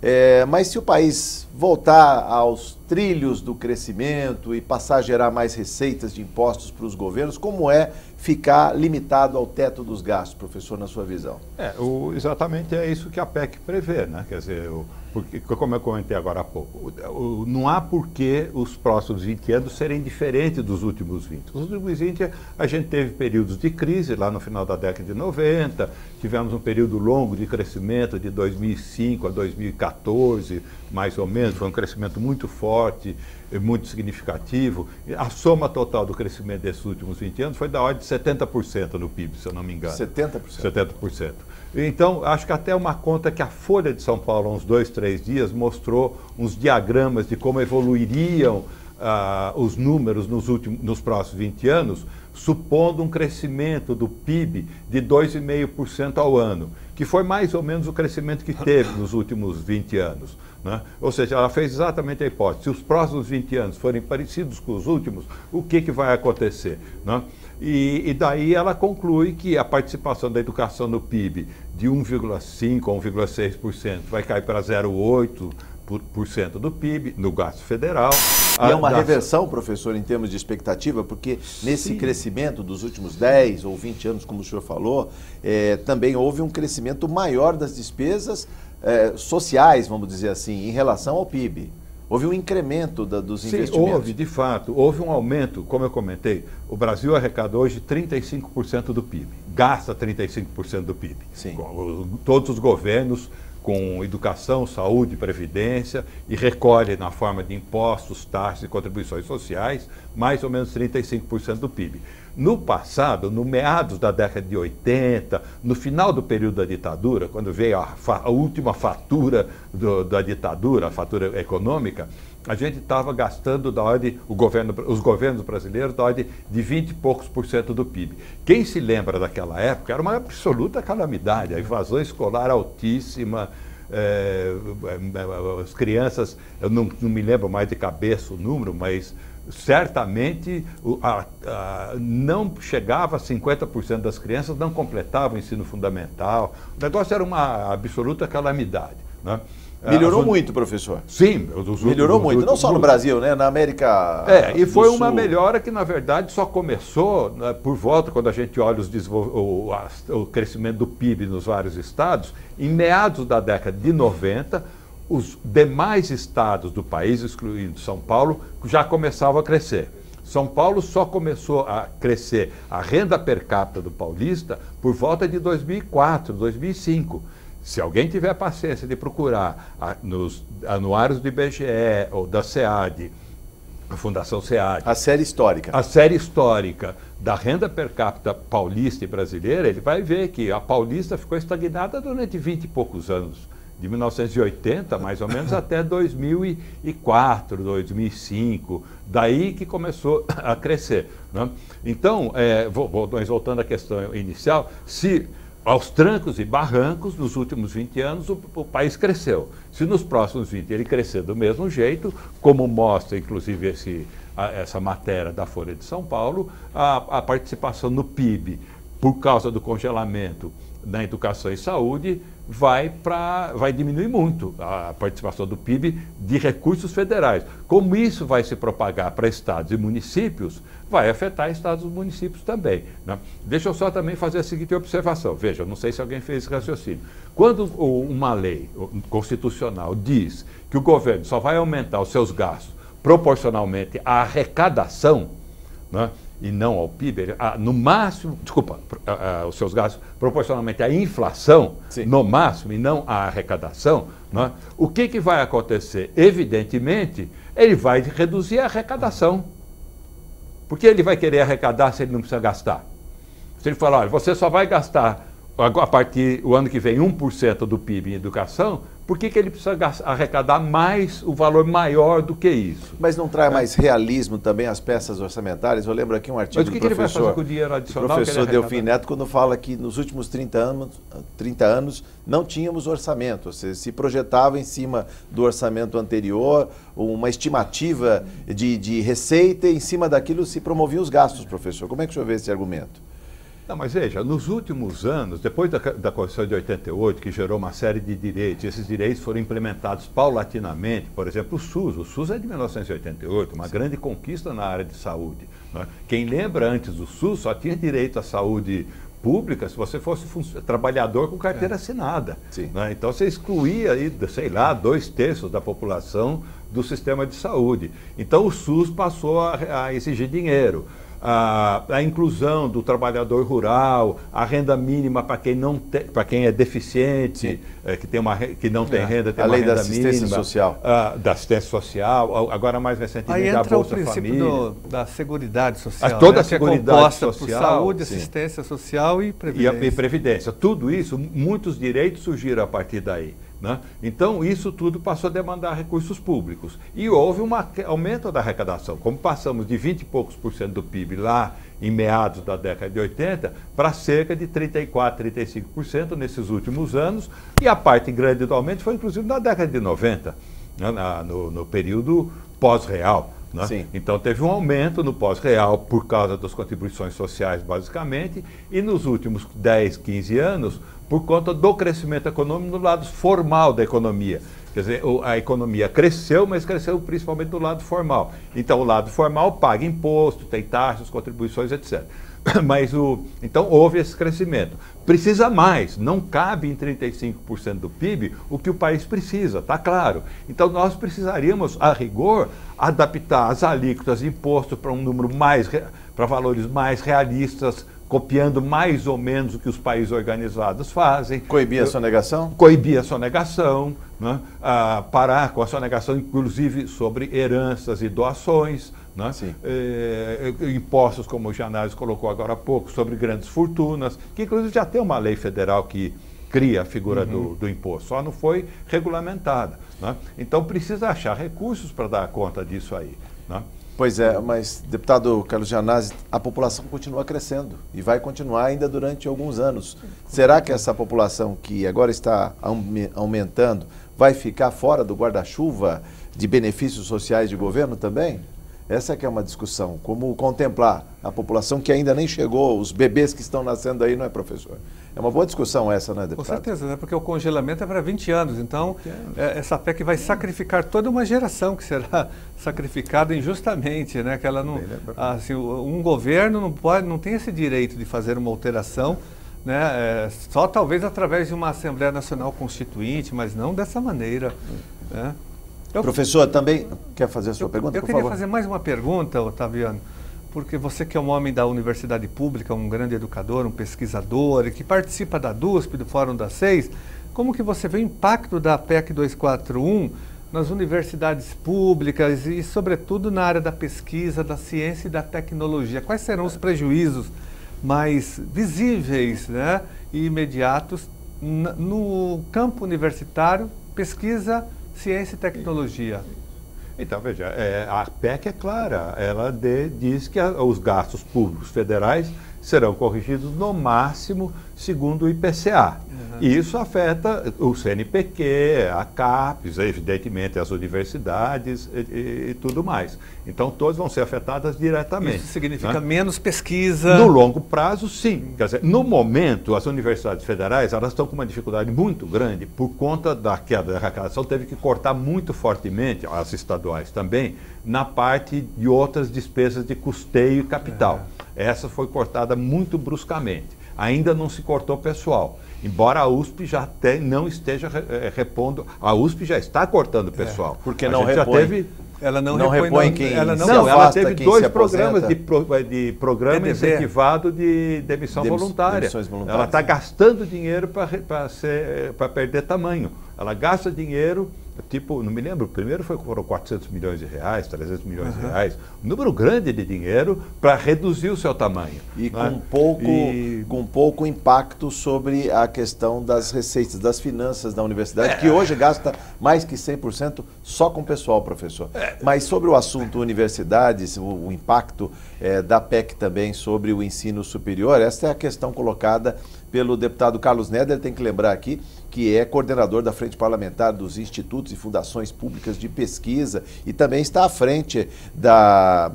É, mas se o país voltar aos trilhos do crescimento e passar a gerar mais receitas de impostos para os governos? Como é ficar limitado ao teto dos gastos, professor, na sua visão? É, o, exatamente é isso que a PEC prevê, né? Quer dizer, o, porque, como eu comentei agora há pouco, o, o, não há por que os próximos 20 anos serem diferentes dos últimos 20. Os últimos 20 a gente teve períodos de crise lá no final da década de 90, tivemos um período longo de crescimento de 2005 a 2014, mais ou menos, foi um crescimento muito forte, muito significativo. A soma total do crescimento desses últimos 20 anos foi da ordem de 70% no PIB, se eu não me engano. 70%? 70%. Então, acho que até uma conta que a Folha de São Paulo, há uns dois, três dias, mostrou uns diagramas de como evoluiriam ah, os números nos, últimos, nos próximos 20 anos, supondo um crescimento do PIB de 2,5% ao ano, que foi mais ou menos o crescimento que teve nos últimos 20 anos. Né? Ou seja, ela fez exatamente a hipótese: se os próximos 20 anos forem parecidos com os últimos, o que, que vai acontecer? Né? E, e, daí ela conclui que a participação da educação no PIB de 1,5% a 1,6% vai cair para 0,8% do PIB no gasto federal. E é uma reversão, professor, em termos de expectativa, porque nesse Sim. crescimento dos últimos 10 ou 20 anos, como o senhor falou, é, também houve um crescimento maior das despesas é, sociais, vamos dizer assim, em relação ao PIB. Houve um incremento da, dos Sim, investimentos. Houve, de fato. Houve um aumento, como eu comentei. O Brasil arrecada hoje 35% do PIB, gasta 35% do PIB. Sim. Todos os governos com educação, saúde, previdência e recolhe na forma de impostos, taxas e contribuições sociais mais ou menos 35% do PIB. No passado, no meados da década de 80, no final do período da ditadura, quando veio a, a última fatura do, da ditadura, a fatura econômica, a gente estava gastando da ordem, governo, os governos brasileiros, da ordem de 20 e poucos por cento do PIB. Quem se lembra daquela época era uma absoluta calamidade, a invasão escolar altíssima, é, as crianças, eu não, não me lembro mais de cabeça o número, mas certamente a, a, não chegava a 50% das crianças, não completavam o ensino fundamental. O negócio era uma absoluta calamidade. Né? Melhorou As, muito, professor. Sim, os, melhorou os, muito. Os, não só no Brasil, né? Na América. É, e foi uma melhora que, na verdade, só começou né, por volta, quando a gente olha o, o crescimento do PIB nos vários estados, em meados da década de 90 os demais estados do país, excluindo São Paulo, já começavam a crescer. São Paulo só começou a crescer a renda per capita do paulista por volta de 2004, 2005. Se alguém tiver paciência de procurar a, nos anuários do IBGE ou da SEAD, a Fundação SEAD. A série histórica. A série histórica da renda per capita paulista e brasileira, ele vai ver que a paulista ficou estagnada durante 20 e poucos anos de 1980 mais ou menos até 2004, 2005, daí que começou a crescer. Né? Então, é, voltando à questão inicial, se aos trancos e barrancos, nos últimos 20 anos, o, o, país cresceu. Se nos próximos 20 ele crescer do mesmo jeito, como mostra inclusive esse, a, essa matéria da Folha de São Paulo, a, a participação no PIB, por causa do congelamento na educação e saúde, vai, pra, vai diminuir muito a participação do PIB de recursos federais. Como isso vai se propagar para estados e municípios, vai afetar estados e municípios também. Né? Deixa eu só também fazer a seguinte observação. Veja, não sei se alguém fez esse raciocínio. Quando uma lei constitucional diz que o governo só vai aumentar os seus gastos proporcionalmente à arrecadação, né? E não ao PIB, a, no máximo, desculpa, a, a, os seus gastos proporcionalmente à inflação, Sim. no máximo, e não à arrecadação, né? o que, que vai acontecer? Evidentemente, ele vai reduzir a arrecadação. Porque ele vai querer arrecadar se ele não precisa gastar. Se ele falar, olha, você só vai gastar a partir do ano que vem 1% do PIB em educação, por que, que ele precisa arrecadar mais, o valor maior do que isso? Mas não traz é. mais realismo também as peças orçamentárias? Eu lembro aqui um artigo Mas o que do que professor, ele vai fazer com o dinheiro adicional do professor Delfim Neto, quando fala que nos últimos 30 anos, 30 anos não tínhamos orçamento, ou seja, se projetava em cima do orçamento anterior uma estimativa de, de receita e em cima daquilo se promoviam os gastos, professor. Como é que o senhor vê esse argumento? Não, mas veja, nos últimos anos, depois da, da Constituição de 88, que gerou uma série de direitos, esses direitos foram implementados paulatinamente, por exemplo, o SUS. O SUS é de 1988, uma Sim. grande conquista na área de saúde. Né? Quem lembra antes do SUS só tinha direito à saúde pública se você fosse trabalhador com carteira é. assinada. Né? Então você excluía, aí, sei lá, dois terços da população do sistema de saúde. Então o SUS passou a, a exigir dinheiro a, a inclusão do trabalhador rural, a renda mínima para quem não para quem é deficiente, é, que tem uma que não tem é. renda, tem a uma lei renda da assistência mínima, social, a, da assistência social, agora mais recentemente Aí entra a bolsa o princípio família, do, da seguridade social, a, toda né? a seguridade social, por saúde, sim. assistência social e previdência. E, a, e previdência, tudo isso, muitos direitos surgiram a partir daí. Né? Então, isso tudo passou a demandar recursos públicos. E houve um aumento da arrecadação. Como passamos de 20 e poucos por cento do PIB lá em meados da década de 80 para cerca de 34, 35% nesses últimos anos. E a parte grande do aumento foi inclusive na década de 90, né? no, no período pós-real. Né? Então teve um aumento no pós-real por causa das contribuições sociais, basicamente, e nos últimos 10, 15 anos, por conta do crescimento econômico no lado formal da economia. Quer dizer, a economia cresceu, mas cresceu principalmente do lado formal. Então, o lado formal paga imposto, tem taxas, contribuições, etc. Mas o, então houve esse crescimento. Precisa mais, não cabe em 35% do PIB o que o país precisa, está claro. Então nós precisaríamos, a rigor, adaptar as alíquotas de imposto para um número mais, para valores mais realistas, copiando mais ou menos o que os países organizados fazem. Coibir a sonegação? Coibir a sonegação, né? ah, parar com a sonegação, inclusive sobre heranças e doações. Né? É, impostos, como o Janais colocou agora há pouco, sobre grandes fortunas, que inclusive já tem uma lei federal que cria a figura uhum. do, do, imposto, só não foi regulamentada. Né? Então precisa achar recursos para dar conta disso aí. Né? Pois é, mas, deputado Carlos Janazzi, a população continua crescendo e vai continuar ainda durante alguns anos. Será que essa população que agora está aumentando vai ficar fora do guarda-chuva de benefícios sociais de governo também? Essa que é uma discussão. Como contemplar a população que ainda nem chegou, os bebês que estão nascendo aí, não é, professor? É uma boa discussão essa, né, deputado? Com certeza, né? porque o congelamento é para 20 anos. Então, é, essa PEC vai sacrificar toda uma geração que será sacrificada injustamente. Né? Que ela não, assim, um governo não, pode, não tem esse direito de fazer uma alteração né, é, só talvez através de uma Assembleia Nacional Constituinte, mas não dessa maneira. Né? Eu, Professor, também quer fazer a sua eu, pergunta, Eu queria fazer mais uma pergunta, Otaviano porque você que é um homem da universidade pública, um grande educador, um pesquisador, e que participa da DUSP, do Fórum das Seis, como que você vê o impacto da PEC 241 nas universidades públicas e, sobretudo, na área da pesquisa, da ciência e da tecnologia? Quais serão os prejuízos mais visíveis né, e imediatos no campo universitário, pesquisa, ciência e tecnologia? Então, veja, é, a PEC é clara, ela de, diz que a, os gastos públicos federais serão corrigidos no máximo segundo o IPCA. Uhum. E isso afeta o CNPq, a CAPES, evidentemente as universidades e, e, tudo mais. Então todas vão ser afetadas diretamente. Isso significa né? menos pesquisa. No longo prazo, sim. Quer dizer, no momento, as universidades federais elas estão com uma dificuldade muito grande por conta da queda da arrecadação, teve que cortar muito fortemente, as estaduais também, na parte de outras despesas de custeio e capital. É. Essa foi cortada muito bruscamente ainda não se cortou pessoal. Embora a USP já te, não esteja é, repondo, a USP já está cortando pessoal. É, porque a não repõe. Teve, ela não, não repõe, repõe quem ela não, não ela teve dois programas de, pro, de programa DDV. incentivado de demissão Demis, voluntária. Ela está gastando dinheiro para perder tamanho. Ela gasta dinheiro tipo, não me lembro, o primeiro foi, foram 400 milhões de reais, 300 milhões uhum. de reais, um número grande de dinheiro para reduzir o seu tamanho. E com, é? pouco, e... com pouco impacto sobre a questão das receitas, das finanças da universidade, é. que hoje gasta mais que 100% só com o pessoal, professor. É. Mas sobre o assunto universidades, o, o impacto é, da PEC também sobre o ensino superior, essa é a questão colocada pelo deputado Carlos Neder, tem que lembrar aqui que é coordenador da Frente Parlamentar dos Institutos e Fundações Públicas de Pesquisa e também está à frente da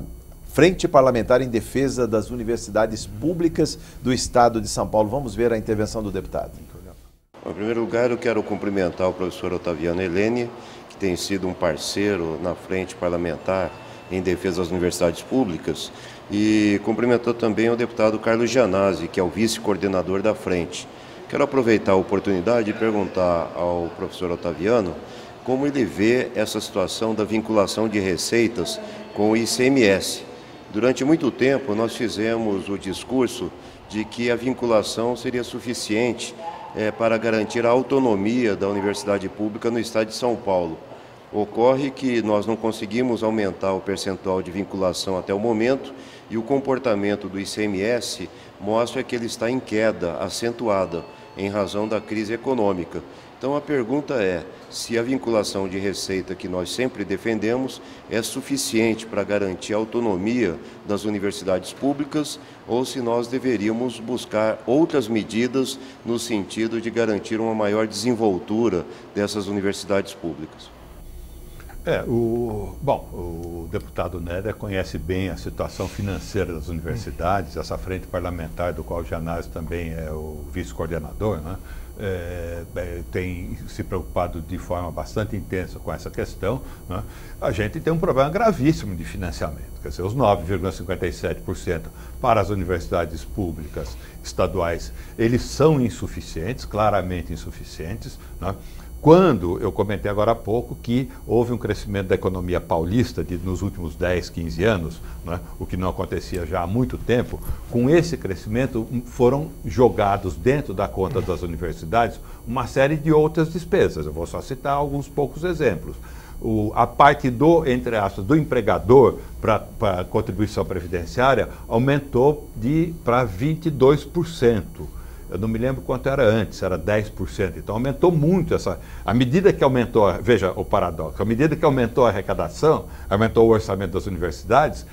Frente Parlamentar em Defesa das Universidades Públicas do Estado de São Paulo. Vamos ver a intervenção do deputado. Em primeiro lugar, eu quero cumprimentar o professor Otaviano Helene, que tem sido um parceiro na Frente Parlamentar em Defesa das Universidades Públicas, e cumprimentou também o deputado Carlos Gianazzi, que é o vice-coordenador da Frente. Quero aproveitar a oportunidade e perguntar ao professor Otaviano como ele vê essa situação da vinculação de receitas com o ICMS. Durante muito tempo, nós fizemos o discurso de que a vinculação seria suficiente é, para garantir a autonomia da universidade pública no estado de São Paulo. Ocorre que nós não conseguimos aumentar o percentual de vinculação até o momento e o comportamento do ICMS mostra que ele está em queda acentuada em razão da crise econômica. Então a pergunta é se a vinculação de receita que nós sempre defendemos é suficiente para garantir a autonomia das universidades públicas ou se nós deveríamos buscar outras medidas no sentido de garantir uma maior desenvoltura dessas universidades públicas. É, o, bom, o deputado Néder conhece bem a situação financeira das universidades, essa frente parlamentar do qual o Janás também é o vice-coordenador, né? é, tem se preocupado de forma bastante intensa com essa questão, né, a gente tem um problema gravíssimo de financiamento. Quer dizer, os 9,57% para as universidades públicas estaduais, eles são insuficientes, claramente insuficientes. Né, quando eu comentei agora há pouco que houve um crescimento da economia paulista de, nos últimos 10, 15 anos, né, o que não acontecia já há muito tempo, com esse crescimento foram jogados dentro da conta das universidades uma série de outras despesas. Eu vou só citar alguns poucos exemplos. O, a parte do, entre aspas, do empregador para a contribuição previdenciária aumentou para 22%. Eu não me lembro quanto era antes, era 10%. Então aumentou muito essa. À medida que aumentou, veja o paradoxo, à medida que aumentou a arrecadação, aumentou o orçamento das universidades,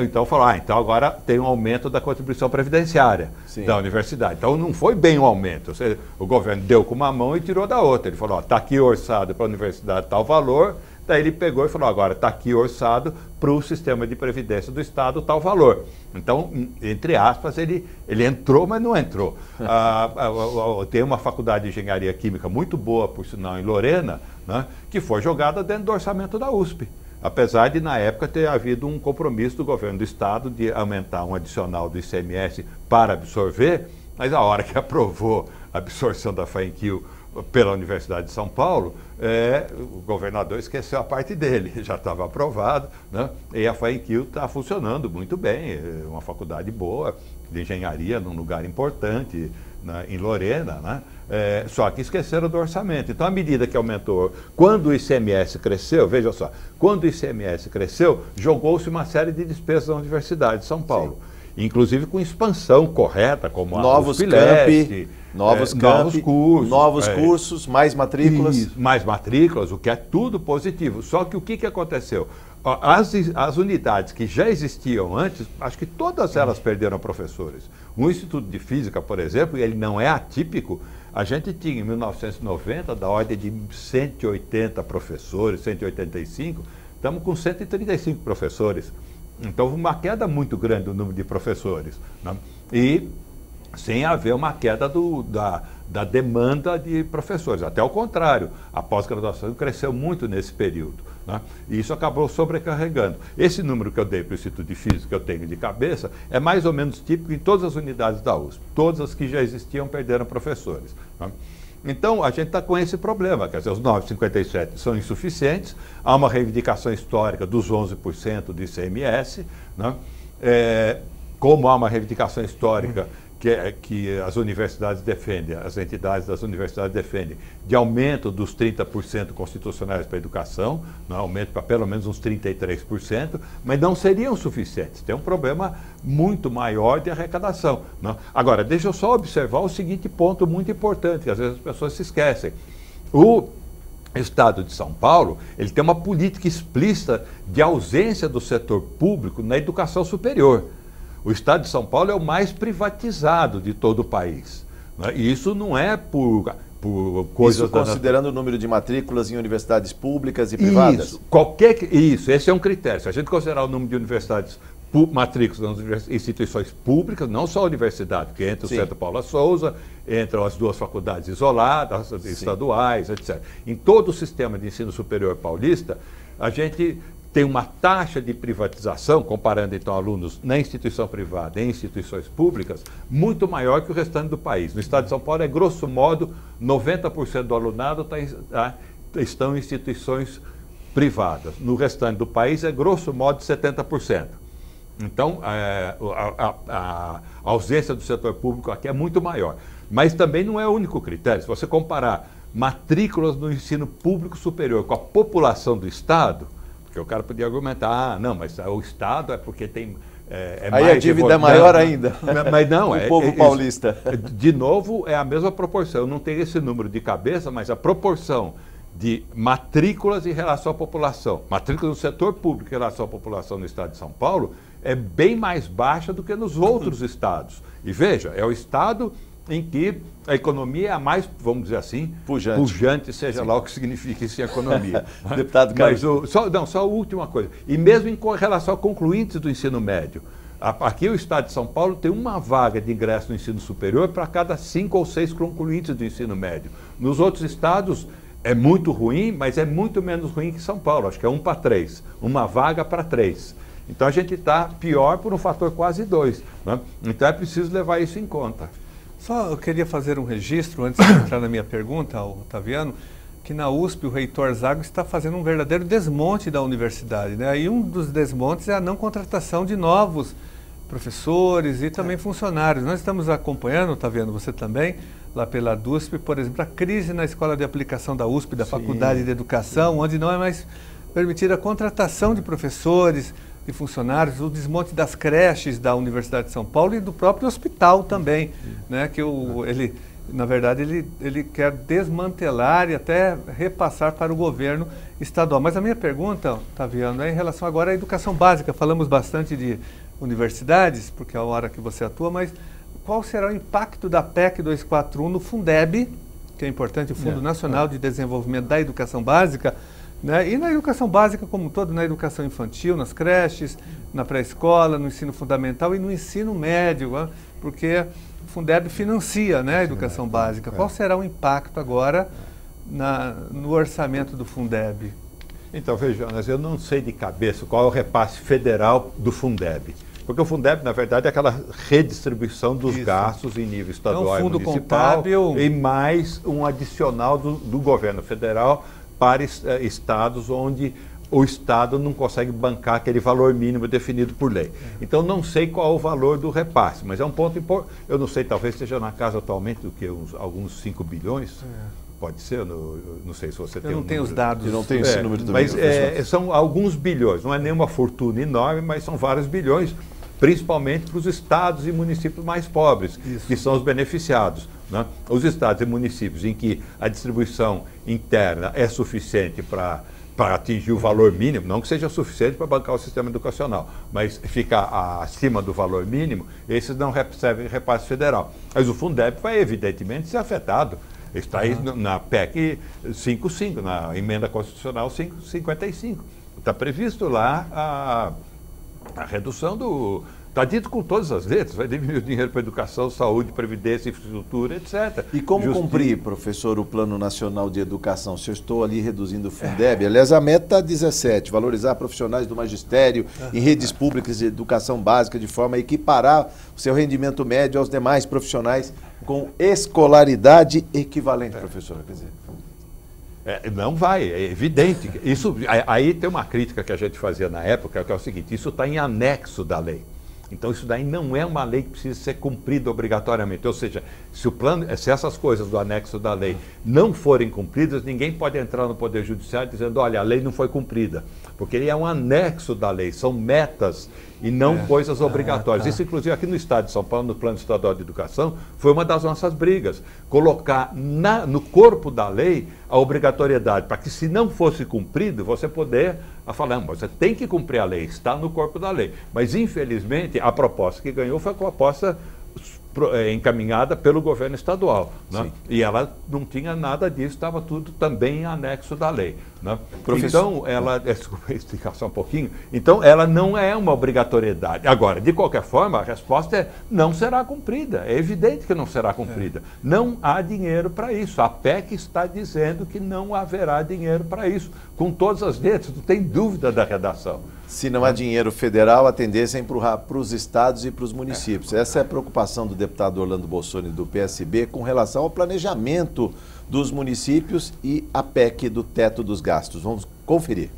então falou, ah, então agora tem um aumento da contribuição previdenciária Sim. da universidade. Então não foi bem um aumento. O governo deu com uma mão e tirou da outra. Ele falou, está aqui orçado para a universidade tal valor, Daí ele pegou e falou: agora está aqui orçado para o sistema de previdência do Estado tal valor. Então, entre aspas, ele, ele entrou, mas não entrou. ah, ah, ah, tem uma faculdade de engenharia química muito boa, por sinal, em Lorena, né, que foi jogada dentro do orçamento da USP. Apesar de, na época, ter havido um compromisso do governo do Estado de aumentar um adicional do ICMS para absorver, mas a hora que aprovou a absorção da FAENQUIL pela Universidade de São Paulo, é, o governador esqueceu a parte dele, já estava aprovado, né? e a FAENQUIL está funcionando muito bem, é uma faculdade boa de engenharia num lugar importante né, em Lorena, né? É, só que esqueceram do orçamento. Então, à medida que aumentou, quando o ICMS cresceu, veja só, quando o ICMS cresceu, jogou-se uma série de despesas na Universidade de São Paulo. Sim inclusive com expansão correta, como novos a campi, novos, é, novos cursos, novos é, cursos, mais matrículas, isso, mais matrículas, o que é tudo positivo. Só que o que, que aconteceu? As, as unidades que já existiam antes, acho que todas elas perderam professores. O Instituto de Física, por exemplo, ele não é atípico. A gente tinha em 1990 da ordem de 180 professores, 185, estamos com 135 professores. Então, uma queda muito grande do número de professores. Né? E sem haver uma queda do, da, da demanda de professores. Até o contrário, a pós-graduação cresceu muito nesse período. Né? E isso acabou sobrecarregando. Esse número que eu dei para o Instituto de Física, que eu tenho de cabeça, é mais ou menos típico em todas as unidades da USP. Todas as que já existiam perderam professores. Né? Então, a gente está com esse problema, quer dizer, os 9,57 são insuficientes, há uma reivindicação histórica dos 11% do ICMS, né? É, como há uma reivindicação histórica que, é, que as universidades defendem, as entidades das universidades defendem, de aumento dos 30% constitucionais para a educação, não, aumento para pelo menos uns 33%, mas não seriam suficientes. Tem um problema muito maior de arrecadação. Não? Agora, deixa eu só observar o seguinte ponto muito importante, que às vezes as pessoas se esquecem. O Estado de São Paulo, ele tem uma política explícita de ausência do setor público na educação superior. O Estado de São Paulo é o mais privatizado de todo o país. Né? E isso não é por, por coisas... Isso considerando da... o número de matrículas em universidades públicas e privadas? Isso, qualquer... isso, esse é um critério. Se a gente considerar o número de universidades matrículas nas instituições públicas, não só a universidade, porque entra Sim. o Centro Paula Souza, entram as duas faculdades isoladas, Sim. estaduais, etc. Em todo o sistema de ensino superior paulista, a gente tem uma taxa de privatização, comparando então alunos na instituição privada e em instituições públicas, muito maior que o restante do país. No estado de São Paulo é grosso modo 90% do alunado tá, tá, estão em instituições privadas. No restante do país é grosso modo 70%. Então, é, a, a, a, ausência do setor público aqui é muito maior. Mas também não é o único critério. Se você comparar matrículas no ensino público superior com a população do Estado, porque o cara podia argumentar, ah, não, mas o Estado é porque tem. É, é Aí a dívida é maior ainda. Mas não, o é. povo é, paulista. De novo, é a mesma proporção. Eu não tenho esse número de cabeça, mas a proporção de matrículas em relação à população, matrículas no setor público em relação à população no estado de São Paulo, é bem mais baixa do que nos outros estados. E veja, é o estado em que a economia é a mais, vamos dizer assim, pujante, pujante seja Sim. lá o que significa isso em economia. Deputado Mas o, só, não, só a última coisa. E mesmo em relação a concluintes do ensino médio. Aqui o Estado de São Paulo tem uma vaga de ingresso no ensino superior para cada cinco ou seis concluintes do ensino médio. Nos outros estados é muito ruim, mas é muito menos ruim que São Paulo. Acho que é um para três, uma vaga para três. Então a gente está pior por um fator quase dois. Né? Então é preciso levar isso em conta. Só eu queria fazer um registro, antes de entrar na minha pergunta, ao Otaviano, que na USP o reitor Zago está fazendo um verdadeiro desmonte da universidade. Né? E um dos desmontes é a não contratação de novos professores e também é. funcionários. Nós estamos acompanhando, está vendo você também, lá pela DUSP, por exemplo, a crise na escola de aplicação da USP, da Sim. Faculdade de Educação, onde não é mais permitida a contratação de professores, de funcionários, o desmonte das creches da Universidade de São Paulo e do próprio hospital também, né, que o, ele, na verdade, ele, ele quer desmantelar e até repassar para o governo estadual. Mas a minha pergunta, Taviano, é em relação agora à educação básica. Falamos bastante de universidades, porque é a hora que você atua, mas qual será o impacto da PEC 241 no Fundeb, que é importante, o Fundo é, Nacional é. de Desenvolvimento da Educação Básica, né? E na educação básica como um todo, na educação infantil, nas creches, na pré-escola, no ensino fundamental e no ensino médio, né? porque Fundeb financia né, a educação básica. Qual será o impacto agora na, no orçamento do Fundeb? Então, veja, Jonas, eu não sei de cabeça qual é o repasse federal do Fundeb. Porque o Fundeb, na verdade, é aquela redistribuição dos Isso. gastos em nível estadual é um fundo e municipal contábil... e mais um adicional do, do governo federal para eh, estados onde o Estado não consegue bancar aquele valor mínimo definido por lei. Então, não sei qual é o valor do repasse, mas é um ponto importante. Eu não sei, talvez esteja na casa atualmente do que uns, alguns 5 bilhões. É. Pode ser, eu não, não sei se você eu tem. Eu não um tenho os dados. Eu não tenho é, esse número também. Mas é, são alguns bilhões, não é nenhuma fortuna enorme, mas são vários bilhões, principalmente para os estados e municípios mais pobres, Isso. que são os beneficiados. Né? Os estados e municípios em que a distribuição interna é suficiente para para atingir o valor mínimo, não que seja suficiente para bancar o sistema educacional, mas ficar acima do valor mínimo, esses não recebem repasse federal. Mas o Fundeb vai evidentemente ser afetado. Está aí uhum. na PEC 55, na emenda constitucional 555. Está previsto lá a, a redução do, Está dito com todas as letras, vai diminuir o dinheiro para educação, saúde, previdência, infraestrutura, etc. E como Justi... cumprir, professor, o Plano Nacional de Educação? Se eu estou ali reduzindo o Fundeb, aliás, a meta está 17, valorizar profissionais do magistério em redes públicas de educação básica de forma a equiparar o seu rendimento médio aos demais profissionais com escolaridade equivalente, professor. Quer dizer. É, não vai, é evidente. Isso, aí tem uma crítica que a gente fazia na época, que é o seguinte: isso está em anexo da lei. Então isso daí não é uma lei que precisa ser cumprida obrigatoriamente. Ou seja, se o plano, se essas coisas do anexo da lei não forem cumpridas, ninguém pode entrar no poder judiciário dizendo, olha, a lei não foi cumprida, porque ele é um anexo da lei, são metas e não é. coisas obrigatórias. Ah, tá. Isso, inclusive, aqui no Estado de São Paulo, no Plano Estadual de Educação, foi uma das nossas brigas. Colocar na, no corpo da lei a obrigatoriedade, para que, se não fosse cumprido, você poder a falar, você tem que cumprir a lei, está no corpo da lei. Mas, infelizmente, a proposta que ganhou foi a proposta é, encaminhada pelo governo estadual. Né? E ela não tinha nada disso, estava tudo também em anexo da lei. Né? Então, ela. Desculpa explicar só um pouquinho. Então, ela não é uma obrigatoriedade. Agora, de qualquer forma, a resposta é não será cumprida. É evidente que não será cumprida. É. Não há dinheiro para isso. A PEC está dizendo que não haverá dinheiro para isso. Com todas as letras, não tem dúvida da redação. Se não há dinheiro federal, a tendência é empurrar para os estados e para os municípios. Essa é a preocupação do deputado Orlando Bolsoni do PSB com relação ao planejamento dos municípios e a PEC do teto dos gastos. Vamos conferir.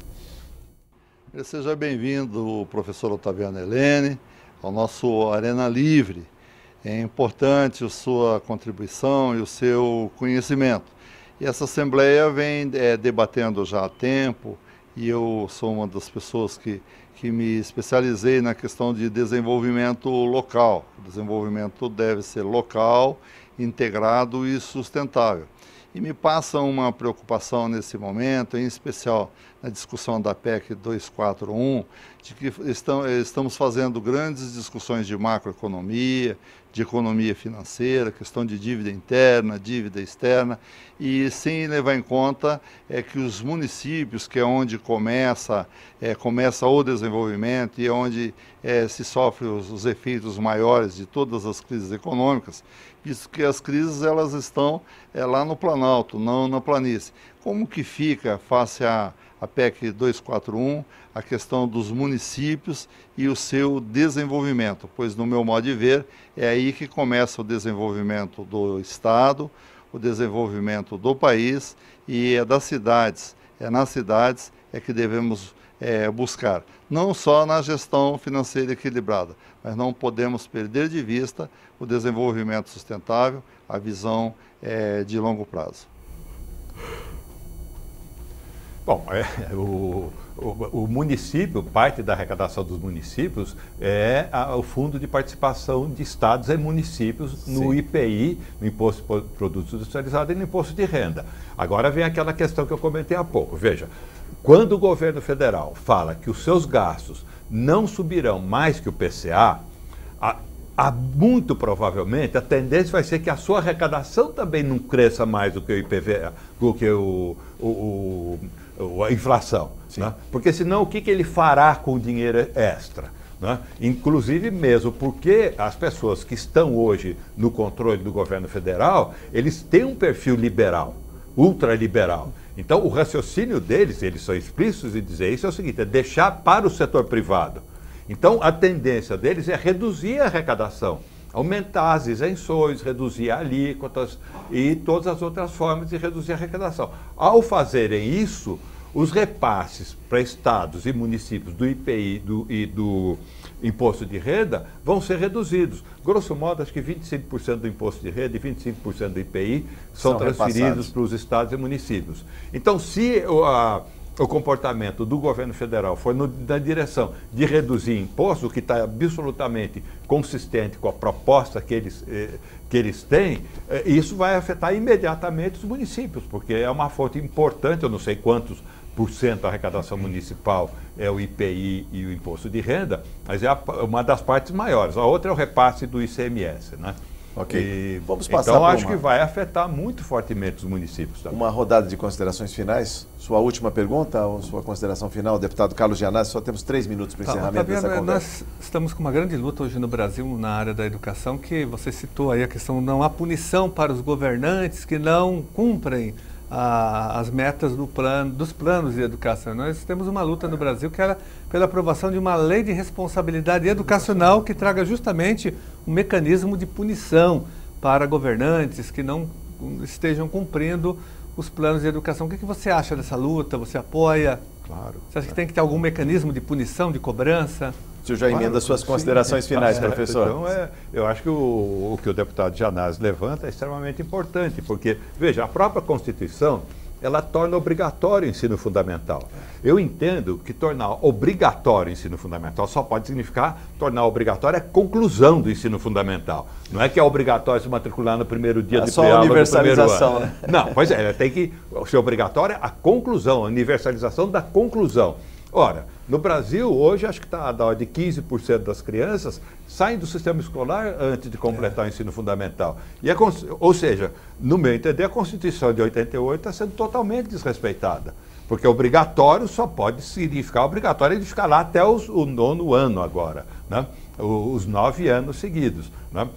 Seja bem-vindo, professor Otaviano Helene, ao nosso Arena Livre. É importante a sua contribuição e o seu conhecimento. E essa Assembleia vem é, debatendo já há tempo e eu sou uma das pessoas que, que me especializei na questão de desenvolvimento local. O desenvolvimento deve ser local, integrado e sustentável. E me passa uma preocupação nesse momento, em especial na discussão da PEC 241, de que estamos fazendo grandes discussões de macroeconomia, de economia financeira, questão de dívida interna, dívida externa, e sem levar em conta é, que os municípios, que é onde começa, é, começa o desenvolvimento e é onde é, se sofre os, os efeitos maiores de todas as crises econômicas, visto que as crises elas estão é, lá no Planalto, não na planície. Como que fica face a PEC 241, a questão dos municípios e o seu desenvolvimento, pois, no meu modo de ver, é aí que começa o desenvolvimento do Estado, o desenvolvimento do país e é das cidades. É nas cidades é que devemos é, buscar, não só na gestão financeira equilibrada, mas não podemos perder de vista o desenvolvimento sustentável, a visão é, de longo prazo. Bom, é, o, o, o, município, parte da arrecadação dos municípios é a, o fundo de participação de estados e municípios no Sim. IPI, no Imposto de Produtos Industrializados e no Imposto de Renda. Agora vem aquela questão que eu comentei há pouco. Veja, quando o governo federal fala que os seus gastos não subirão mais que o PCA, a, a, muito provavelmente a tendência vai ser que a sua arrecadação também não cresça mais do que o IPVA, do que o, o, o a inflação. Né? Porque senão o que, que ele fará com o dinheiro extra? Né? Inclusive mesmo porque as pessoas que estão hoje no controle do governo federal, eles têm um perfil liberal, ultraliberal. Então o raciocínio deles, eles são explícitos em dizer isso, é o seguinte, é deixar para o setor privado. Então a tendência deles é reduzir a arrecadação aumentar as isenções, reduzir alíquotas e todas as outras formas de reduzir a arrecadação. Ao fazerem isso, os repasses para estados e municípios do IPI do, e do imposto de renda vão ser reduzidos. Grosso modo, acho que 25% do imposto de renda e 25% do IPI são, são transferidos para os estados e municípios. Então, se a o comportamento do governo federal for no, na direção de reduzir impostos, o que está absolutamente consistente com a proposta que eles, eh, que eles têm, eh, isso vai afetar imediatamente os municípios, porque é uma fonte importante, eu não sei quantos por cento da arrecadação municipal é o IPI e o imposto de renda, mas é a, uma das partes maiores. A outra é o repasse do ICMS, né? Ok. E, Vamos passar Então, acho uma... que vai afetar muito fortemente os municípios também. Uma rodada de considerações finais. Sua última pergunta ou sua consideração final, deputado Carlos Gianazzi, só temos três minutos para o tá, encerramento tá dessa conversa. Nós estamos com uma grande luta hoje no Brasil na área da educação, que você citou aí a questão, não há punição para os governantes que não cumprem a, as metas do plano, dos planos de educação. Nós temos uma luta no Brasil que era pela aprovação de uma lei de responsabilidade educacional que traga justamente um mecanismo de punição para governantes que não estejam cumprindo os planos de educação. O que, que você acha dessa luta? Você apoia? Claro. Você acha que tem que ter algum mecanismo de punição, de cobrança? O senhor já emenda claro, suas sim, considerações finais, tá professor. Então, é, eu acho que o, o que o deputado Janás levanta é extremamente importante, porque, veja, a própria Constituição ela torna obrigatório o ensino fundamental. Eu entendo que tornar obrigatório o ensino fundamental só pode significar tornar obrigatório a conclusão do ensino fundamental. Não é que é obrigatório se matricular no primeiro dia é de só a universalização, né? Não, pois é, tem que ser obrigatória a conclusão, a universalização da conclusão. Ora, no Brasil, hoje, acho que está da ordem de 15% das crianças saem do sistema escolar antes de completar é. o ensino fundamental. E a, ou seja, no meu entender, a Constituição de 88 está sendo totalmente desrespeitada. Porque obrigatório só pode significar obrigatório de ficar lá até os, o nono ano agora, né? os nove anos seguidos. Né?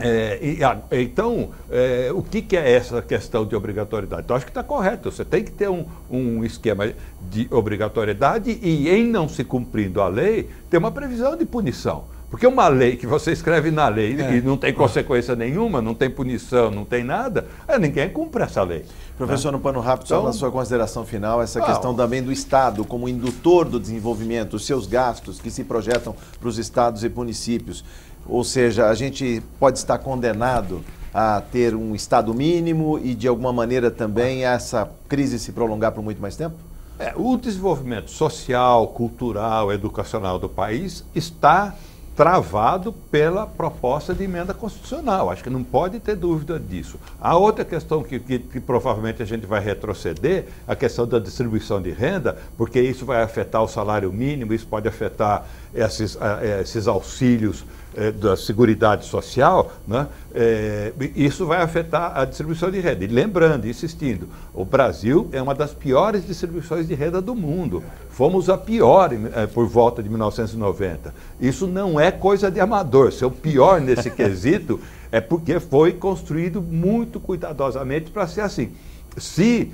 É, e, a, então, é, o que, que, é essa questão de obrigatoriedade? Então, acho que está correto. Você tem que ter um, um, esquema de obrigatoriedade e, em não se cumprindo a lei, ter uma previsão de punição. Porque uma lei que você escreve na lei é. e não tem consequência nenhuma, não tem punição, não tem nada, é, ninguém cumpre essa lei. Professor, né? no pano rápido, então, só na sua consideração final, essa questão também do Estado como indutor do desenvolvimento, os seus gastos que se projetam para os estados e municípios. Ou seja, a gente pode estar condenado a ter um Estado mínimo e, de alguma maneira, também essa crise se prolongar por muito mais tempo? É, o desenvolvimento social, cultural, educacional do país está travado pela proposta de emenda constitucional. Acho que não pode ter dúvida disso. A outra questão que, que, que, provavelmente a gente vai retroceder, a questão da distribuição de renda, porque isso vai afetar o salário mínimo, isso pode afetar esses, esses auxílios é, da Seguridade Social, né, é, isso vai afetar a distribuição de renda. E lembrando, insistindo, o Brasil é uma das piores distribuições de renda do mundo. Fomos a pior é, por volta de 1990. Isso não é coisa de amador. Ser o pior nesse quesito é porque foi construído muito cuidadosamente para ser assim. Se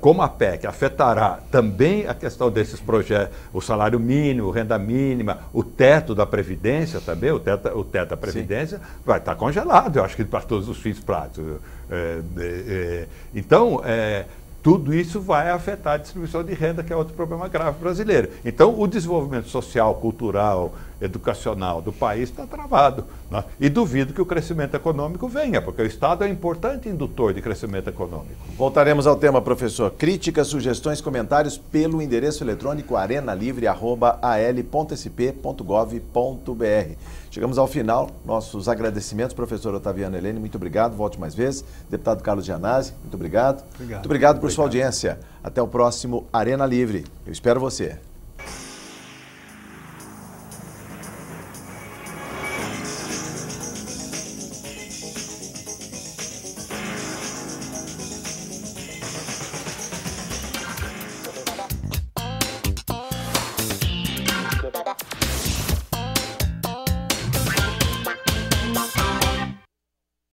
como a PEC afetará também a questão desses projetos, o salário mínimo, renda mínima, o teto da Previdência também, o teto, o teto da Previdência, Sim. vai estar congelado, eu acho que para todos os fins práticos. É, é, então, é, tudo isso vai afetar a distribuição de renda, que é outro problema grave brasileiro. Então, o desenvolvimento social, cultural, educacional do país está travado. Né? E duvido que o crescimento econômico venha, porque o Estado é um importante indutor de crescimento econômico. Voltaremos ao tema, professor. Críticas, sugestões, comentários pelo endereço eletrônico arenalivre.al.sp.gov.br. Chegamos ao final. Nossos agradecimentos, professor Otaviano Helene, muito obrigado. Volte mais vezes. Deputado Carlos Gianazzi, muito obrigado. obrigado. Muito obrigado por obrigado. sua audiência. Até o próximo Arena Livre. Eu espero você.